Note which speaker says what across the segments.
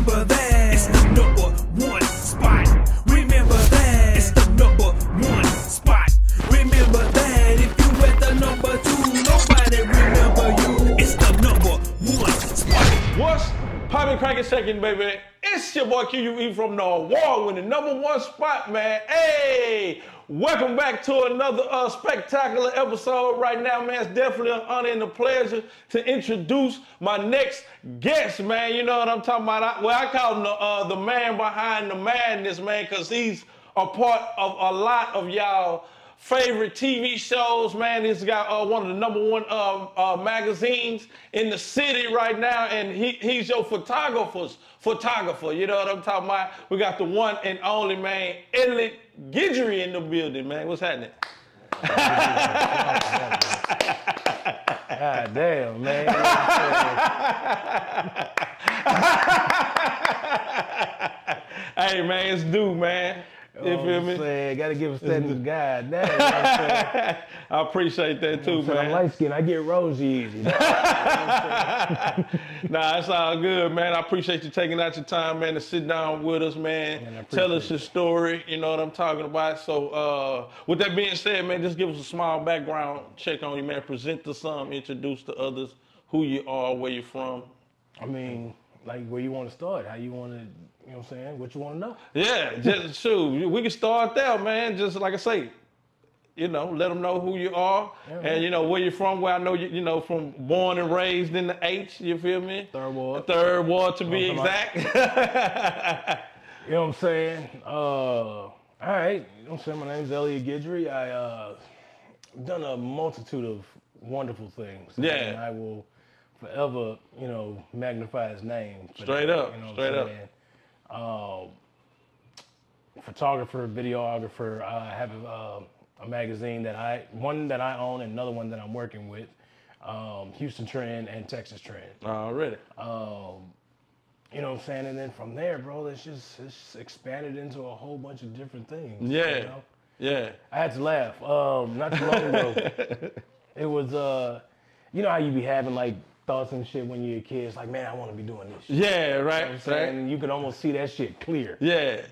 Speaker 1: Remember that. It's the number one spot. Remember that. It's the number one spot. Remember that. If you at the number two, nobody remember you. It's the number one spot.
Speaker 2: What's poppin' crackin' second, baby? It's your boy QUE from the award winning number one spot, man. Hey, welcome back to another uh, spectacular episode. Right now, man, it's definitely an honor and a pleasure to introduce my next guest, man. You know what I'm talking about? I, well, I call him the, uh, the man behind the madness, man, because he's a part of a lot of y'all favorite TV shows, man. He's got uh, one of the number one uh, uh, magazines in the city right now, and he, he's your photographer's photographer. You know what I'm talking about? We got the one and only man, Elliot Guidry in the building, man. What's happening?
Speaker 3: God damn, man.
Speaker 2: Hey, man, it's due, man. You feel me?
Speaker 3: Saying, gotta give a standard God. Damn, you know what I'm saying?
Speaker 2: I appreciate that too,
Speaker 3: Said I'm
Speaker 2: man.
Speaker 3: light skinned. I get rosy easy.
Speaker 2: nah, it's all good, man. I appreciate you taking out your time, man, to sit down with us, man.
Speaker 3: Man,
Speaker 2: Tell us your story. You know what I'm talking about. So, uh, with that being said, man, just give us a small background check on you, man. Present to some, introduce to others who you are, where you're from.
Speaker 3: I mean, like where you want to start, how you want to, you know what I'm saying? What you want to know?
Speaker 2: Yeah, just shoot. We can start there, man. Just like I say, you know, let them know who you are
Speaker 3: Yeah, man.
Speaker 2: and you know where you're from. Where I know you, you know, from born and raised in the H. You feel me?
Speaker 3: Third ward.
Speaker 2: Third ward to be exact.
Speaker 3: You know what I'm saying? Uh, all right. You know what I'm saying? My name's Elliot Guidry. I uh, done a multitude of wonderful things.
Speaker 2: Yeah.
Speaker 3: And I will forever, you know, magnify his name.
Speaker 2: Straight
Speaker 3: that,
Speaker 2: up,
Speaker 3: You know what
Speaker 2: straight
Speaker 3: I'm
Speaker 2: up.
Speaker 3: Um, photographer, videographer. I have a, a magazine that I, one that I own and another one that I'm working with. Um, Houston Trend and Texas Trend
Speaker 2: Already.
Speaker 3: you know what I'm saying? And then from there, bro, it's just it's expanded into a whole bunch of different things.
Speaker 2: Yeah.
Speaker 3: You know?
Speaker 2: Yeah.
Speaker 3: I had to laugh. Um, not too long ago, it was uh, you know how you be having like thoughts and shit when you're a kid. It's like, man, I want to be doing this. Shit.
Speaker 2: Yeah,
Speaker 3: You know
Speaker 2: right.
Speaker 3: I'm saying?
Speaker 2: right.
Speaker 3: And you can almost see that shit clear.
Speaker 2: Yeah.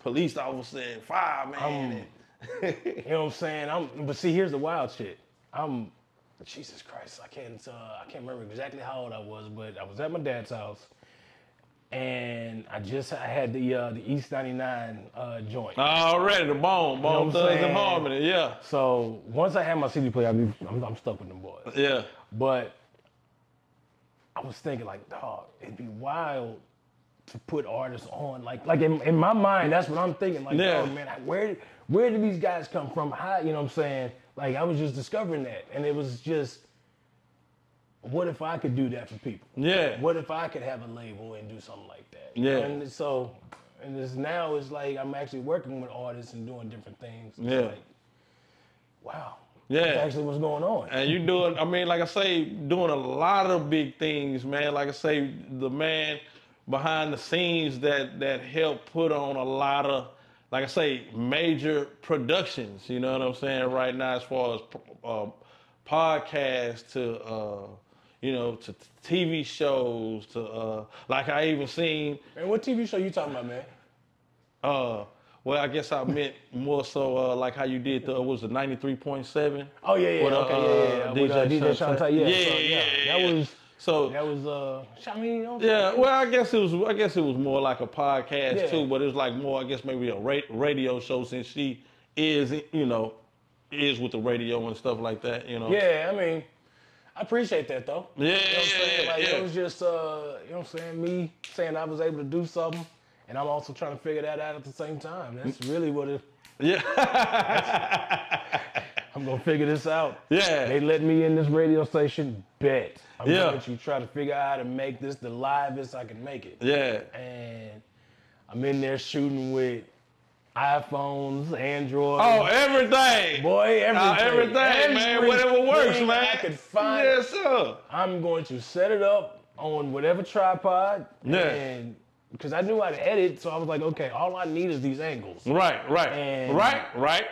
Speaker 2: Police officer and fireman.
Speaker 3: Um, You know what I'm saying? I'm, but see, here's the wild shit. I'm, Jesus Christ, I can't, uh, I can't remember exactly how old I was, but I was at my dad's house, and I just I had the uh, the East 99 uh, joint.
Speaker 2: Already the bone, bone
Speaker 3: what I'm
Speaker 2: thugs and harmony. Yeah.
Speaker 3: So once I had my CD player, I be, I'm, I'm stuck with them boys.
Speaker 2: Yeah.
Speaker 3: But I was thinking like, dog, it'd be wild to put artists on. Like, like in, in my mind, that's what I'm thinking. Like,
Speaker 2: Yeah.
Speaker 3: dog, man, where where did these guys come from? How, you know what I'm saying? Like, I was just discovering that, and it was just, what if I could do that for people?
Speaker 2: Yeah.
Speaker 3: What if I could have a label and do something like that?
Speaker 2: Yeah.
Speaker 3: And so, and it's now it's like I'm actually working with artists and doing different things. It's
Speaker 2: Yeah.
Speaker 3: Like, wow.
Speaker 2: Yeah.
Speaker 3: That's actually what's going on.
Speaker 2: And you doing, I mean, like I say, doing a lot of big things, man. Like I say, the man behind the scenes that that helped put on a lot of, like I say, major productions. You know what I'm saying? Right now, as far as uh, podcasts to, uh, you know, to TV shows to, uh, like I even seen
Speaker 3: Man, what TV show you talking about, man?
Speaker 2: uh, well, I guess I meant more so uh, like how you did the was it ninety three point seven.
Speaker 3: Oh yeah, yeah,
Speaker 2: With, uh,
Speaker 3: okay, yeah, yeah, yeah. With, uh, DJ
Speaker 2: Shantae.
Speaker 3: Shantae, yeah,
Speaker 2: Yeah,
Speaker 3: so,
Speaker 2: yeah,
Speaker 3: That was
Speaker 2: So
Speaker 3: that was uh, I mean,
Speaker 2: yeah, well, I guess it was. I guess it was more like a podcast
Speaker 3: Yeah.
Speaker 2: too, but it was like more. I guess maybe a ra- radio show since she is, you know, is with the radio and stuff like that. You know.
Speaker 3: yeah. I mean, I appreciate that though.
Speaker 2: Yeah,
Speaker 3: You know what I'm saying?
Speaker 2: yeah,
Speaker 3: Like
Speaker 2: yeah.
Speaker 3: it was just uh, you know what I'm saying, me saying I was able to do something, and I'm also trying to figure that out at the same time. That's really what it.
Speaker 2: Yeah.
Speaker 3: I'm gonna figure this out.
Speaker 2: Yeah.
Speaker 3: They let me in this radio station. Bet. I'm
Speaker 2: Yeah.
Speaker 3: gonna let you try to figure out how to make this the livest I can make it.
Speaker 2: yeah.
Speaker 3: And I'm in there shooting with iPhones, Android.
Speaker 2: Oh, everything.
Speaker 3: Boy, everything.
Speaker 2: Uh, everything, man. Whatever works, man.
Speaker 3: I could find.
Speaker 2: Yes, sir.
Speaker 3: I'm going to set it up on whatever tripod.
Speaker 2: Yeah.
Speaker 3: And because I knew how to edit, so I was like, okay, all I need is these angles.
Speaker 2: Right, right,
Speaker 3: And-
Speaker 2: right, right.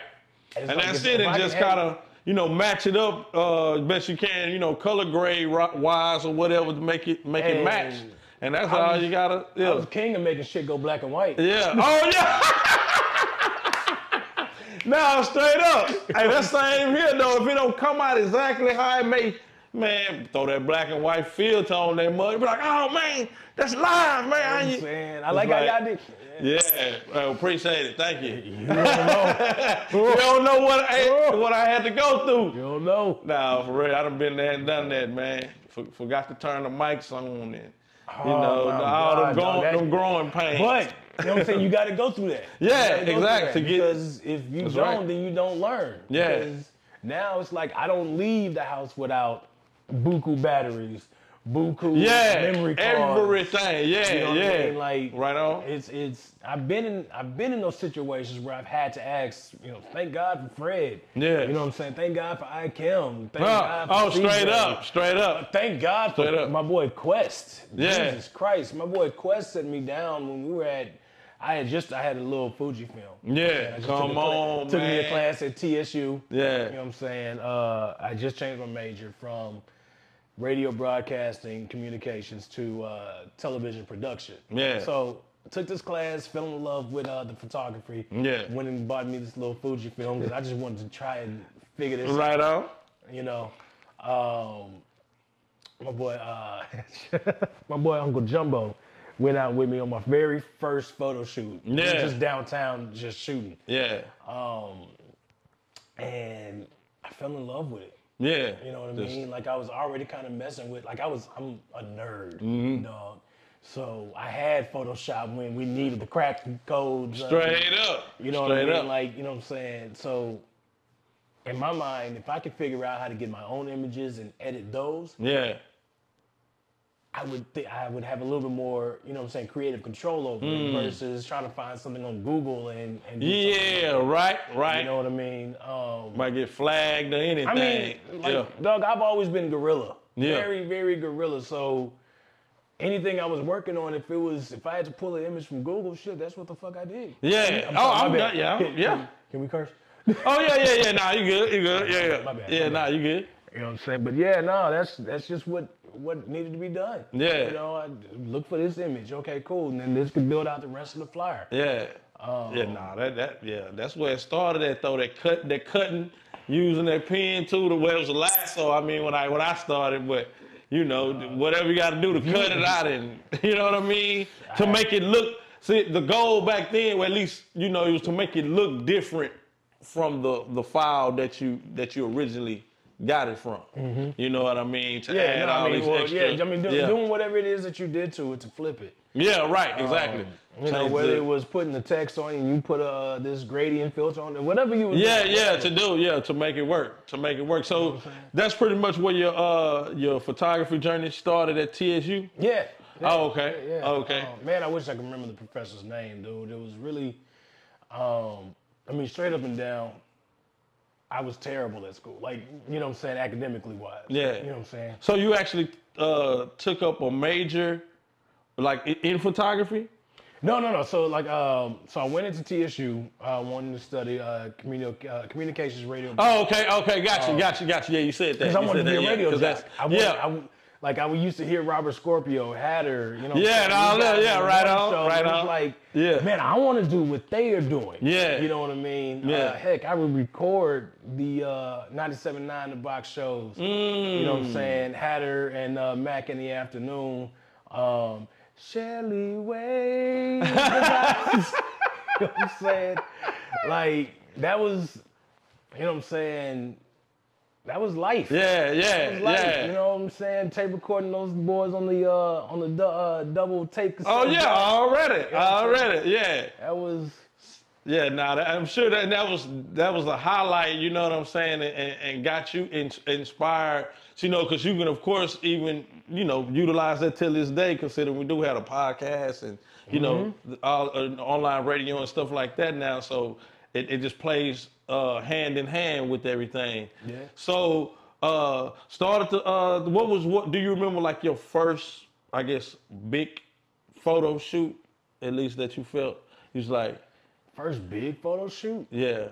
Speaker 2: And
Speaker 3: like,
Speaker 2: that's
Speaker 3: if-
Speaker 2: it. And just kind of, you know, match it up uh, best you can. You know, color grade ri- wise or whatever to make it make it match. and that's all you gotta.
Speaker 3: I
Speaker 2: Yeah.
Speaker 3: was king of making shit go black and white.
Speaker 2: Yeah. Oh yeah. now straight up. Hey, that same here though. If it don't come out exactly how it may, man, throw that black and white filter on that mud. Be like, oh man, that's live, man. I
Speaker 3: You know I'm saying? I like how y'all did.
Speaker 2: Yeah, well, appreciate it. Thank you.
Speaker 3: You don't know.
Speaker 2: You don't know what I what I had to go through.
Speaker 3: you don't know.
Speaker 2: Nah, for real, I done been there and done that, man. For, forgot to turn the mics on and you
Speaker 3: Oh,
Speaker 2: know
Speaker 3: my
Speaker 2: all
Speaker 3: God,
Speaker 2: them, growing,
Speaker 3: that-
Speaker 2: them growing pains.
Speaker 3: But you know what I'm saying? You got to go through that.
Speaker 2: Yeah,
Speaker 3: gotta go through
Speaker 2: exactly,
Speaker 3: that, because if you don't,
Speaker 2: right.
Speaker 3: then you don't learn.
Speaker 2: Yeah.
Speaker 3: Because now it's like I don't leave the house without buku batteries, buku
Speaker 2: yeah,
Speaker 3: memory cards.
Speaker 2: everything. Yeah,
Speaker 3: You know what
Speaker 2: yeah.
Speaker 3: I mean? Like
Speaker 2: right on.
Speaker 3: It's it's I've been in I've been in those situations where I've had to ask, you know, thank God for Fred.
Speaker 2: Yeah.
Speaker 3: You know what I'm saying? Thank God for Ikem. Thank
Speaker 2: Oh,
Speaker 3: God for
Speaker 2: oh, straight up, straight up.
Speaker 3: Thank God
Speaker 2: Straight
Speaker 3: for
Speaker 2: up.
Speaker 3: my boy Quest.
Speaker 2: Yeah.
Speaker 3: Jesus Christ. My boy Quest set me down when we were at I had just I had a little Fujifilm.
Speaker 2: Yeah, come
Speaker 3: took a
Speaker 2: on,
Speaker 3: Took me a class at TSU.
Speaker 2: Yeah.
Speaker 3: You know what I'm saying? Uh, I just changed my major from radio broadcasting communications to uh, television production.
Speaker 2: Yeah.
Speaker 3: So I took this class, fell in love with uh, the photography.
Speaker 2: Yeah.
Speaker 3: Went and bought me this little Fujifilm because I just wanted to try and figure this out
Speaker 2: Right on.
Speaker 3: you know. Um, my boy, uh, my boy Uncle Jumbo went out with me on my very first photo shoot. We
Speaker 2: Yeah.
Speaker 3: just downtown, just shooting,
Speaker 2: Yeah, Um,
Speaker 3: and I fell in love with it.
Speaker 2: Yeah.
Speaker 3: You know what I
Speaker 2: Just-
Speaker 3: mean? Like I was already kind of messing with, like I was, I'm a nerd,
Speaker 2: Mm-hmm.
Speaker 3: dog. So I had Photoshop when we needed the crack codes. uh,
Speaker 2: Straight up.
Speaker 3: You know
Speaker 2: Straight
Speaker 3: what I
Speaker 2: up.
Speaker 3: mean? Like, you know what I'm saying? So in my mind, if I could figure out how to get my own images and edit those,
Speaker 2: yeah,
Speaker 3: I would think I would have a little bit more, you know what I'm saying, creative control over it versus trying to find something on Google and, and something.
Speaker 2: Mm. yeah. Right, right.
Speaker 3: You know what I mean? Um,
Speaker 2: Might get flagged or anything.
Speaker 3: I mean, like,
Speaker 2: yeah.
Speaker 3: Doug, I've always been gorilla.
Speaker 2: Yeah.
Speaker 3: Very, very gorilla. So anything I was working on, if it was, if I had to pull an image from Google, shit, that's what the fuck I did.
Speaker 2: Yeah.
Speaker 3: I'm
Speaker 2: oh, I'm
Speaker 3: bad.
Speaker 2: Yeah,
Speaker 3: Can-
Speaker 2: yeah.
Speaker 3: Can, can we curse?
Speaker 2: Oh yeah, yeah, yeah. Nah, you good. You good. Yeah, yeah.
Speaker 3: My bad,
Speaker 2: Yeah, nah, you good.
Speaker 3: You know what I'm saying? But yeah, no, that's that's just what what needed to be done.
Speaker 2: Yeah.
Speaker 3: You know, I look for this image. Okay, cool. And then this could build out the rest of the flyer.
Speaker 2: Yeah.
Speaker 3: Um,
Speaker 2: yeah, nah, that that yeah, that's where it started at though. That cut that cutting, using that pen too, the way it was a lasso. I mean when I when I started, but you know, whatever you gotta do to cut it out and you know what I mean? To make it look see the goal back then, well, at least, you know, it was to make it look different from the the file that you that you originally got it from. You know what I mean? To
Speaker 3: Mm-hmm. Yeah,
Speaker 2: add
Speaker 3: no,
Speaker 2: all
Speaker 3: I mean,
Speaker 2: these
Speaker 3: well,
Speaker 2: extra,
Speaker 3: yeah, I mean, do,
Speaker 2: yeah.
Speaker 3: doing whatever it is that you did to it to flip it.
Speaker 2: Yeah, right, exactly.
Speaker 3: Um, you know, whether
Speaker 2: the-
Speaker 3: it was putting the text on and you put uh, this gradient filter on it, whatever you
Speaker 2: Yeah,
Speaker 3: doing,
Speaker 2: yeah, to do, yeah, to make it work, to make it work. So that's pretty much where your uh your photography journey started at TSU.
Speaker 3: Yeah. yeah,
Speaker 2: Oh, okay,
Speaker 3: yeah, yeah.
Speaker 2: okay.
Speaker 3: Um, man, I wish I could remember the professor's name, dude. It was really, um, I mean, straight up and down, I was terrible at school. Like, you know what I'm saying, academically wise.
Speaker 2: Yeah.
Speaker 3: You know what I'm saying?
Speaker 2: So you actually uh took up a major, like in photography.
Speaker 3: No, no, no. So like, um, so I went into TSU, uh, wanting to study uh, communi- uh, communications radio.
Speaker 2: Oh, okay, okay, got you, got you, got you. Yeah, you said that.
Speaker 3: Because I wanted to be
Speaker 2: that,
Speaker 3: a radio
Speaker 2: yeah,
Speaker 3: jock.
Speaker 2: that's-
Speaker 3: I wanted,
Speaker 2: yeah,
Speaker 3: I like I used to hear Robert Scorpio, Hatter, you know.
Speaker 2: Yeah, and all that, yeah,
Speaker 3: on
Speaker 2: right on,
Speaker 3: show,
Speaker 2: right on.
Speaker 3: Like,
Speaker 2: Yeah.
Speaker 3: man, I want to do what they are doing.
Speaker 2: Yeah.
Speaker 3: you know what I mean.
Speaker 2: Yeah.
Speaker 3: Uh, heck, I would record the uh, 97.9 The Box shows. You know what
Speaker 2: Mm.
Speaker 3: I'm saying? Hatter and uh, Mac in the afternoon. Um, Shelly Way. you know what I'm saying? Like that was, you know what I'm saying? That was life.
Speaker 2: yeah, yeah,
Speaker 3: It was life,
Speaker 2: yeah.
Speaker 3: You know what I'm saying? Tape recording those boys on the uh on the du- uh, double tape.
Speaker 2: oh yeah,
Speaker 3: deck.
Speaker 2: already,
Speaker 3: what I'm
Speaker 2: already, yeah.
Speaker 3: That was
Speaker 2: Yeah, nah, I'm sure that that was that was a highlight. You know what I'm saying, and, and, got you in, inspired. You know, because you can of course even you know utilize that till this day. Considering we do have a podcast and you know all uh, online radio and stuff like that now, so it, it just plays uh, hand in hand with everything.
Speaker 3: Yeah.
Speaker 2: So uh, started to uh, what was what? Do you remember like your first, I guess, big photo shoot? At least that you felt. You was like.
Speaker 3: first big photo shoot.
Speaker 2: Yeah.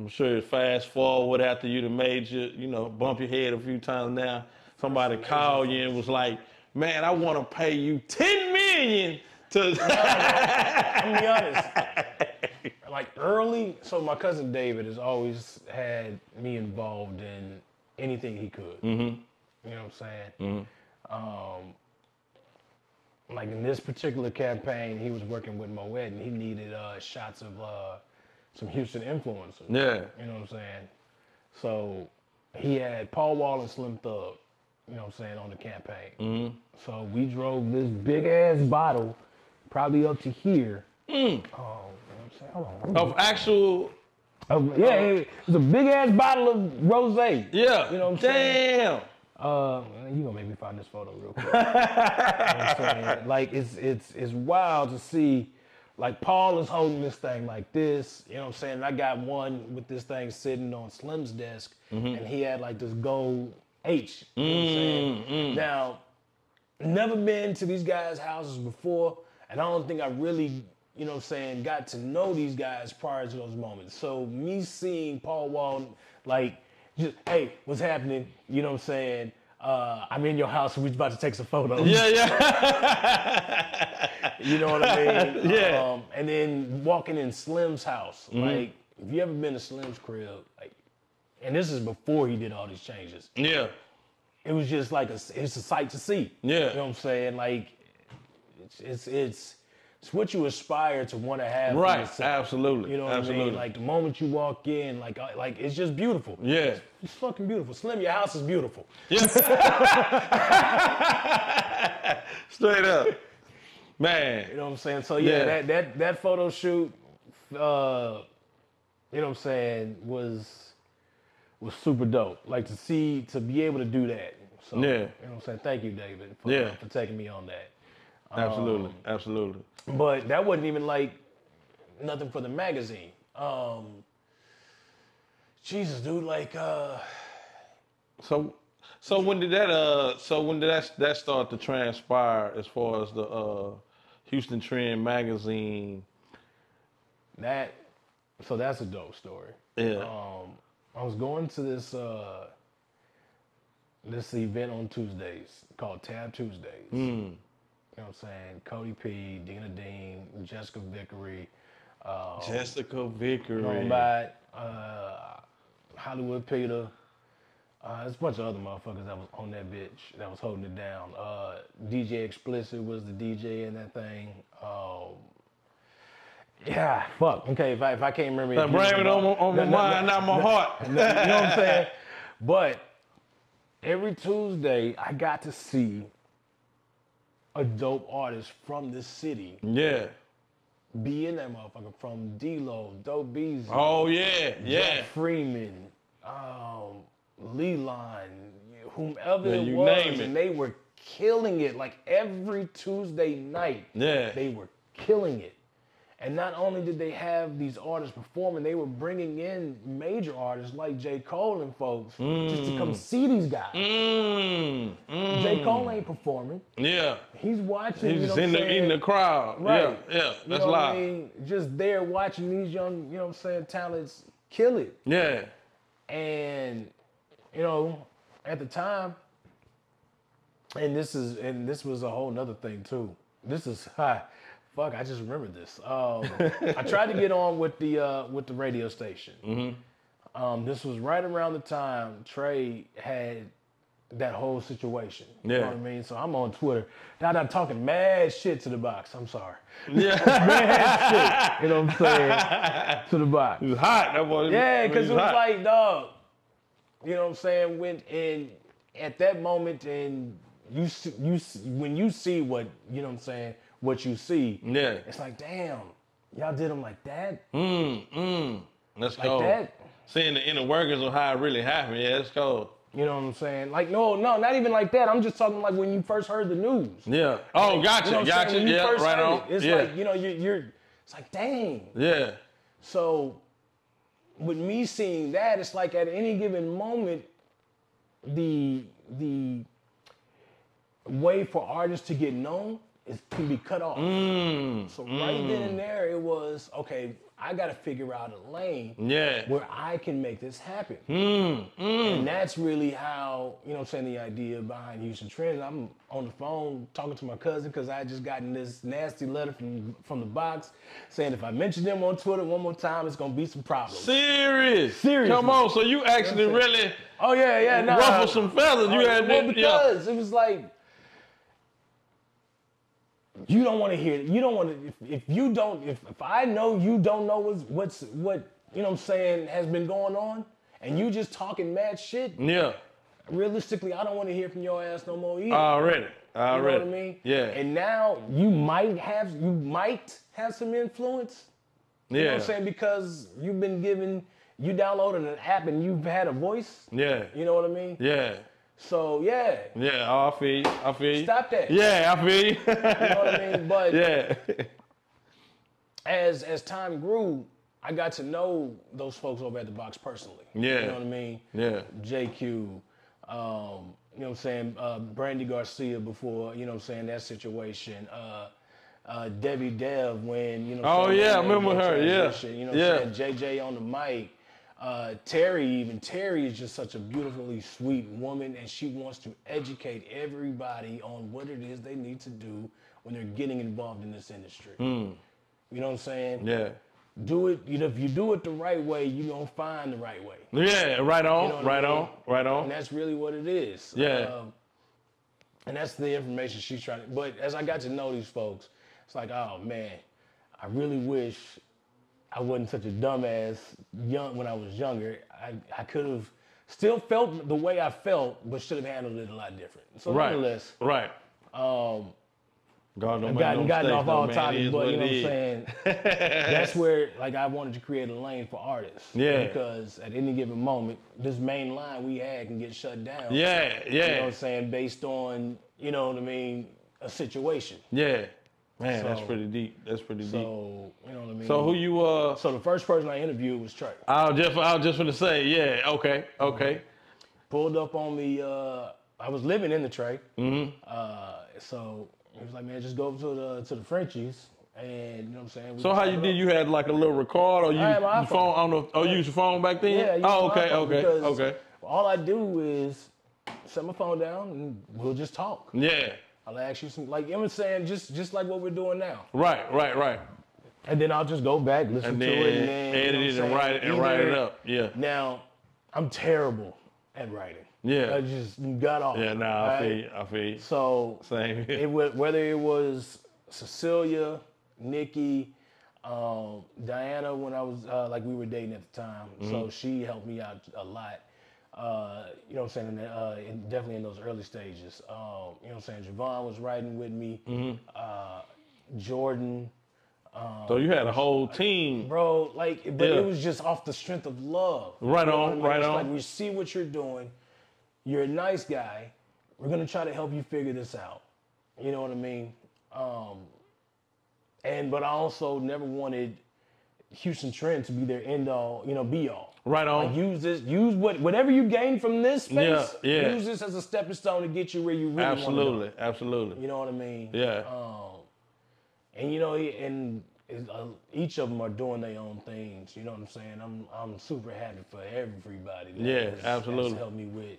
Speaker 2: I'm sure fast forward after you'd have made your, you know, bump your head a few times now. Somebody called you and was like, man, I want to pay you 10 million to.
Speaker 3: I'm gonna be honest. Like early, so my cousin David has always had me involved in anything he could. Mm-hmm. You know what I'm saying? Um, like in this particular campaign, he was working with Moet, and he needed uh, shots of uh, some Houston influencers.
Speaker 2: yeah.
Speaker 3: You know what I'm saying? So he had Paul Wall and Slim Thug, you know what I'm saying, on the campaign.
Speaker 2: Mm-hmm.
Speaker 3: So we drove this big ass bottle, probably up to here.
Speaker 2: Mm.
Speaker 3: Oh, you know what I'm saying? Hold on.
Speaker 2: Of actual.
Speaker 3: Oh, yeah, uh, it was a big ass bottle of rosé.
Speaker 2: Yeah.
Speaker 3: You know what I'm saying?
Speaker 2: Damn.
Speaker 3: Uh, you gonna make me find this photo real quick. You know what I'm saying? Like it's it's it's wild to see. Like Paul is holding this thing like this. You know what I'm saying? I got one with this thing sitting on Slim's desk, mm-hmm. and he had like this gold H. You know what I'm mm, saying? Mm. Now, never been to these guys' houses before, and I don't think I really, you know what I'm saying, got to know these guys prior to those moments. So me seeing Paul Wall, like, just, hey, what's happening? You know what I'm saying? Uh, I'm in your house and we're about to take some photos.
Speaker 2: Yeah, yeah.
Speaker 3: You know what I mean?
Speaker 2: Yeah.
Speaker 3: Um, and then walking in Slim's house. Like, if you ever been to Slim's crib, like, and this is before he did all these changes.
Speaker 2: yeah.
Speaker 3: It was just like a, it's a sight to see.
Speaker 2: Yeah.
Speaker 3: You know what I'm saying? Like, it's it's it's, it's what you aspire to want to have.
Speaker 2: Right. Absolutely.
Speaker 3: You know what
Speaker 2: Absolutely.
Speaker 3: I mean? Like the moment you walk in, like like it's just beautiful.
Speaker 2: yeah.
Speaker 3: It's fucking beautiful. Slim, your house is beautiful. Yes.
Speaker 2: Straight up. Man.
Speaker 3: You know what I'm saying? So yeah,
Speaker 2: Yeah.
Speaker 3: that that that photo shoot, uh, you know what I'm saying, was was super dope. Like to see to be able to do that. So
Speaker 2: Yeah.
Speaker 3: you know what I'm saying? Thank you, David, for,
Speaker 2: Yeah.
Speaker 3: for taking me on that.
Speaker 2: Absolutely.
Speaker 3: Um,
Speaker 2: Absolutely.
Speaker 3: But that wasn't even like nothing for the magazine. Um Jesus, dude, like uh
Speaker 2: So, so when did that uh? So when did that that start to transpire as far as the uh, Houston Trend magazine?
Speaker 3: that so that's a dope story.
Speaker 2: Yeah.
Speaker 3: Um, I was going to this uh, this event on Tuesdays called Tab Tuesdays.
Speaker 2: Hmm.
Speaker 3: You know what I'm saying? Cody P, Dina Dean, Jessica Vickery, uh,
Speaker 2: Jessica Vickery.
Speaker 3: Norm Bat, uh, Hollywood Peter. Uh, there's a bunch of other motherfuckers that was on that bitch that was holding it down. Uh, DJ Explicit was the DJ in that thing. Um, yeah, fuck. Okay, if I if I can't remember,
Speaker 2: Now, Blame it on, my- on my
Speaker 3: No, no,
Speaker 2: mind,
Speaker 3: no,
Speaker 2: not my heart.
Speaker 3: you know what I'm saying? But every Tuesday, I got to see a dope artist from this city
Speaker 2: Yeah.
Speaker 3: be in that motherfucker from D-Lo, Doe Beezy,
Speaker 2: Oh yeah. Yeah.
Speaker 3: Jack Freeman, um, Leland, whomever
Speaker 2: Yeah,
Speaker 3: it
Speaker 2: you
Speaker 3: was,
Speaker 2: name it.
Speaker 3: and they were killing it. Like every Tuesday night,
Speaker 2: Yeah.
Speaker 3: they were killing it. And not only did they have these artists performing, they were bringing in major artists like J. Cole and folks just to come see these guys.
Speaker 2: Mm, mm,
Speaker 3: J. Cole ain't performing.
Speaker 2: yeah.
Speaker 3: He's watching.
Speaker 2: He's
Speaker 3: you know
Speaker 2: in the in the crowd.
Speaker 3: Right.
Speaker 2: Yeah. Yeah.
Speaker 3: You
Speaker 2: That's
Speaker 3: know what I mean? Just there watching these young, you know what I'm saying, talents kill it.
Speaker 2: Yeah.
Speaker 3: And, you know, at the time, and this is and this was a whole nother thing too. This is ha, fuck, I just remembered this. Um, I tried to get on with the uh, with the radio station.
Speaker 2: Mm-hmm.
Speaker 3: Um, this was right around the time Trae had that whole situation. You know
Speaker 2: Yeah.
Speaker 3: what I mean? So I'm on Twitter. Now I'm talking mad shit to the box. I'm sorry.
Speaker 2: Yeah.
Speaker 3: Mad shit. You know what I'm saying? to the box.
Speaker 2: He was hot. That boy.
Speaker 3: Yeah, because it was
Speaker 2: hot.
Speaker 3: like, dog, you know what I'm saying? When and at that moment, and you you when you see what you know what I'm saying, what you see,
Speaker 2: Yeah.
Speaker 3: it's like, damn, y'all did them like that,
Speaker 2: Mm, mm. That's
Speaker 3: like
Speaker 2: cold.
Speaker 3: that.
Speaker 2: Seeing the inner workings of how it really happened. Yeah, it's cold.
Speaker 3: You know what I'm saying? Like, no, no, not even like that. I'm just talking like when you first heard the news.
Speaker 2: Yeah. Oh, gotcha.
Speaker 3: You know
Speaker 2: gotcha.
Speaker 3: saying? When you
Speaker 2: Yeah, right on.
Speaker 3: it, it's
Speaker 2: yeah.
Speaker 3: like you know you're, you're. It's like, dang.
Speaker 2: yeah.
Speaker 3: So with me seeing that, it's like at any given moment, the the way for artists to get known is can be cut off.
Speaker 2: Mm,
Speaker 3: So right then and there, it was okay. I got to figure out a lane
Speaker 2: Yeah.
Speaker 3: where I can make this happen.
Speaker 2: Mm, mm.
Speaker 3: And that's really how, you know I'm saying, the idea behind Houston Trends. I'm on the phone talking to my cousin because I had just gotten this nasty letter from, from the box saying if I mention them on Twitter one more time, it's going to be some problems.
Speaker 2: Serious.
Speaker 3: serious.
Speaker 2: Come on. So you actually
Speaker 3: what I'm
Speaker 2: really
Speaker 3: oh, yeah, yeah, no.
Speaker 2: ruffled some feathers. You had
Speaker 3: well,
Speaker 2: that. Yeah.
Speaker 3: because it was like, you don't want to hear it. You don't want to, if, if you don't, if, if I know you don't know what's, what's, what, you know what I'm saying, has been going on, and you just talking mad shit,
Speaker 2: Yeah.
Speaker 3: realistically, I don't want to hear from your ass no more either.
Speaker 2: Already.
Speaker 3: you know what I mean?
Speaker 2: Yeah.
Speaker 3: And now you might have you might have some influence.
Speaker 2: yeah.
Speaker 3: You know what I'm saying? Because you've been given you downloaded an app and you've had a voice.
Speaker 2: Yeah.
Speaker 3: You know what I mean?
Speaker 2: Yeah.
Speaker 3: So yeah.
Speaker 2: Yeah. Oh, I feel you. I feel you.
Speaker 3: Stop that.
Speaker 2: Yeah, I feel you.
Speaker 3: You know what I mean? But
Speaker 2: yeah.
Speaker 3: as as time grew, I got to know those folks over at the box personally.
Speaker 2: Yeah.
Speaker 3: You know what I mean?
Speaker 2: Yeah.
Speaker 3: JQ, um, you know what I'm saying, uh, Brandi Garcia before, you know what I'm saying, that situation. Uh, uh, Devi Dev when, you know
Speaker 2: Oh, yeah, I remember her, yeah.
Speaker 3: You know what
Speaker 2: Yeah.
Speaker 3: I'm saying, JJ on the mic. Uh, Terry even, Terry is just such a beautifully sweet woman and she wants to educate everybody on what it is they need to do when they're getting involved in this industry. You know what I'm saying?
Speaker 2: Yeah.
Speaker 3: Do it, you know, if you do it the right way, you're gonna find the right way.
Speaker 2: Yeah. Right on.
Speaker 3: You know what I
Speaker 2: right
Speaker 3: mean?
Speaker 2: on. Right on.
Speaker 3: And that's really what it is.
Speaker 2: Yeah.
Speaker 3: Um, and that's the information she's trying to. But as I got to know these folks, it's like, oh man, I really wish I wasn't such a dumbass young when I was younger. I, I could have still felt the way I felt, but should have handled it a lot different. So
Speaker 2: right.
Speaker 3: nonetheless,
Speaker 2: Right.
Speaker 3: um,
Speaker 2: God don't
Speaker 3: I've gotten,
Speaker 2: no
Speaker 3: gotten off all topics, but you know what I'm saying? That's where like I wanted to create a lane for artists.
Speaker 2: Yeah.
Speaker 3: Because at any given moment, this main line we had can get shut down.
Speaker 2: Yeah. yeah.
Speaker 3: You know what I'm saying? Based on, you know what I mean, a situation.
Speaker 2: Yeah. Man, that's pretty deep. That's pretty deep.
Speaker 3: So, you know what I mean?
Speaker 2: So who you uh
Speaker 3: So the first person I interviewed was Trae.
Speaker 2: I was just I was just gonna say, yeah, okay, okay.
Speaker 3: Pulled up on me, uh, I was living in the Trey.
Speaker 2: Mm-hmm.
Speaker 3: Uh, so he was like, man, just go over to the to the Frenchies. And you know what I'm saying? We
Speaker 2: So how you did?
Speaker 3: up.
Speaker 2: You had like a little record, or you,
Speaker 3: I had my
Speaker 2: phone? I don't know. Oh, you used your phone back then?
Speaker 3: Yeah.
Speaker 2: Oh, okay, okay, okay.
Speaker 3: All I do is set my phone down and we'll just talk.
Speaker 2: Yeah.
Speaker 3: I'll ask you some, like you know what I'm saying, just just like what we're doing now.
Speaker 2: Right, right, right.
Speaker 3: And then I'll just go back, listen
Speaker 2: And
Speaker 3: to it, and then you
Speaker 2: edit
Speaker 3: know
Speaker 2: it and write it and write it up. Yeah.
Speaker 3: Now, I'm terrible at writing.
Speaker 2: Yeah.
Speaker 3: I just got off.
Speaker 2: Yeah. Nah, I feel you. I feel you.
Speaker 3: So
Speaker 2: Same.
Speaker 3: it was whether it was Cecilia, Nikki, um, Diana when I was uh, like we were dating at the time.
Speaker 2: Mm-hmm.
Speaker 3: So she helped me out a lot. Uh, you know what I'm saying? In the, uh, in, definitely in those early stages. Um, you know what I'm saying? Javon was writing with me.
Speaker 2: Mm-hmm.
Speaker 3: Uh, Jordan,
Speaker 2: So you had a whole team.
Speaker 3: bro, like, but
Speaker 2: Yeah.
Speaker 3: it was just off the strength of love.
Speaker 2: Right
Speaker 3: You know
Speaker 2: on,
Speaker 3: I mean?
Speaker 2: right
Speaker 3: It's
Speaker 2: on.
Speaker 3: Like we see what you're doing. You're a nice guy. We're gonna try to help you figure this out. You know what I mean? Um, and but I also never wanted Houston Trend to be their end all, you know, be all.
Speaker 2: Right on.
Speaker 3: Like use this, use what whatever you gain from this space.
Speaker 2: Yeah, yeah.
Speaker 3: Use this as a stepping stone to get you where you really want to go.
Speaker 2: absolutely, absolutely.
Speaker 3: You know what I mean?
Speaker 2: Yeah.
Speaker 3: Um, and you know, and uh, each of them are doing their own things. You know what I'm saying? I'm I'm super happy for everybody. That
Speaker 2: Yeah,
Speaker 3: has-
Speaker 2: absolutely.
Speaker 3: Has helped me with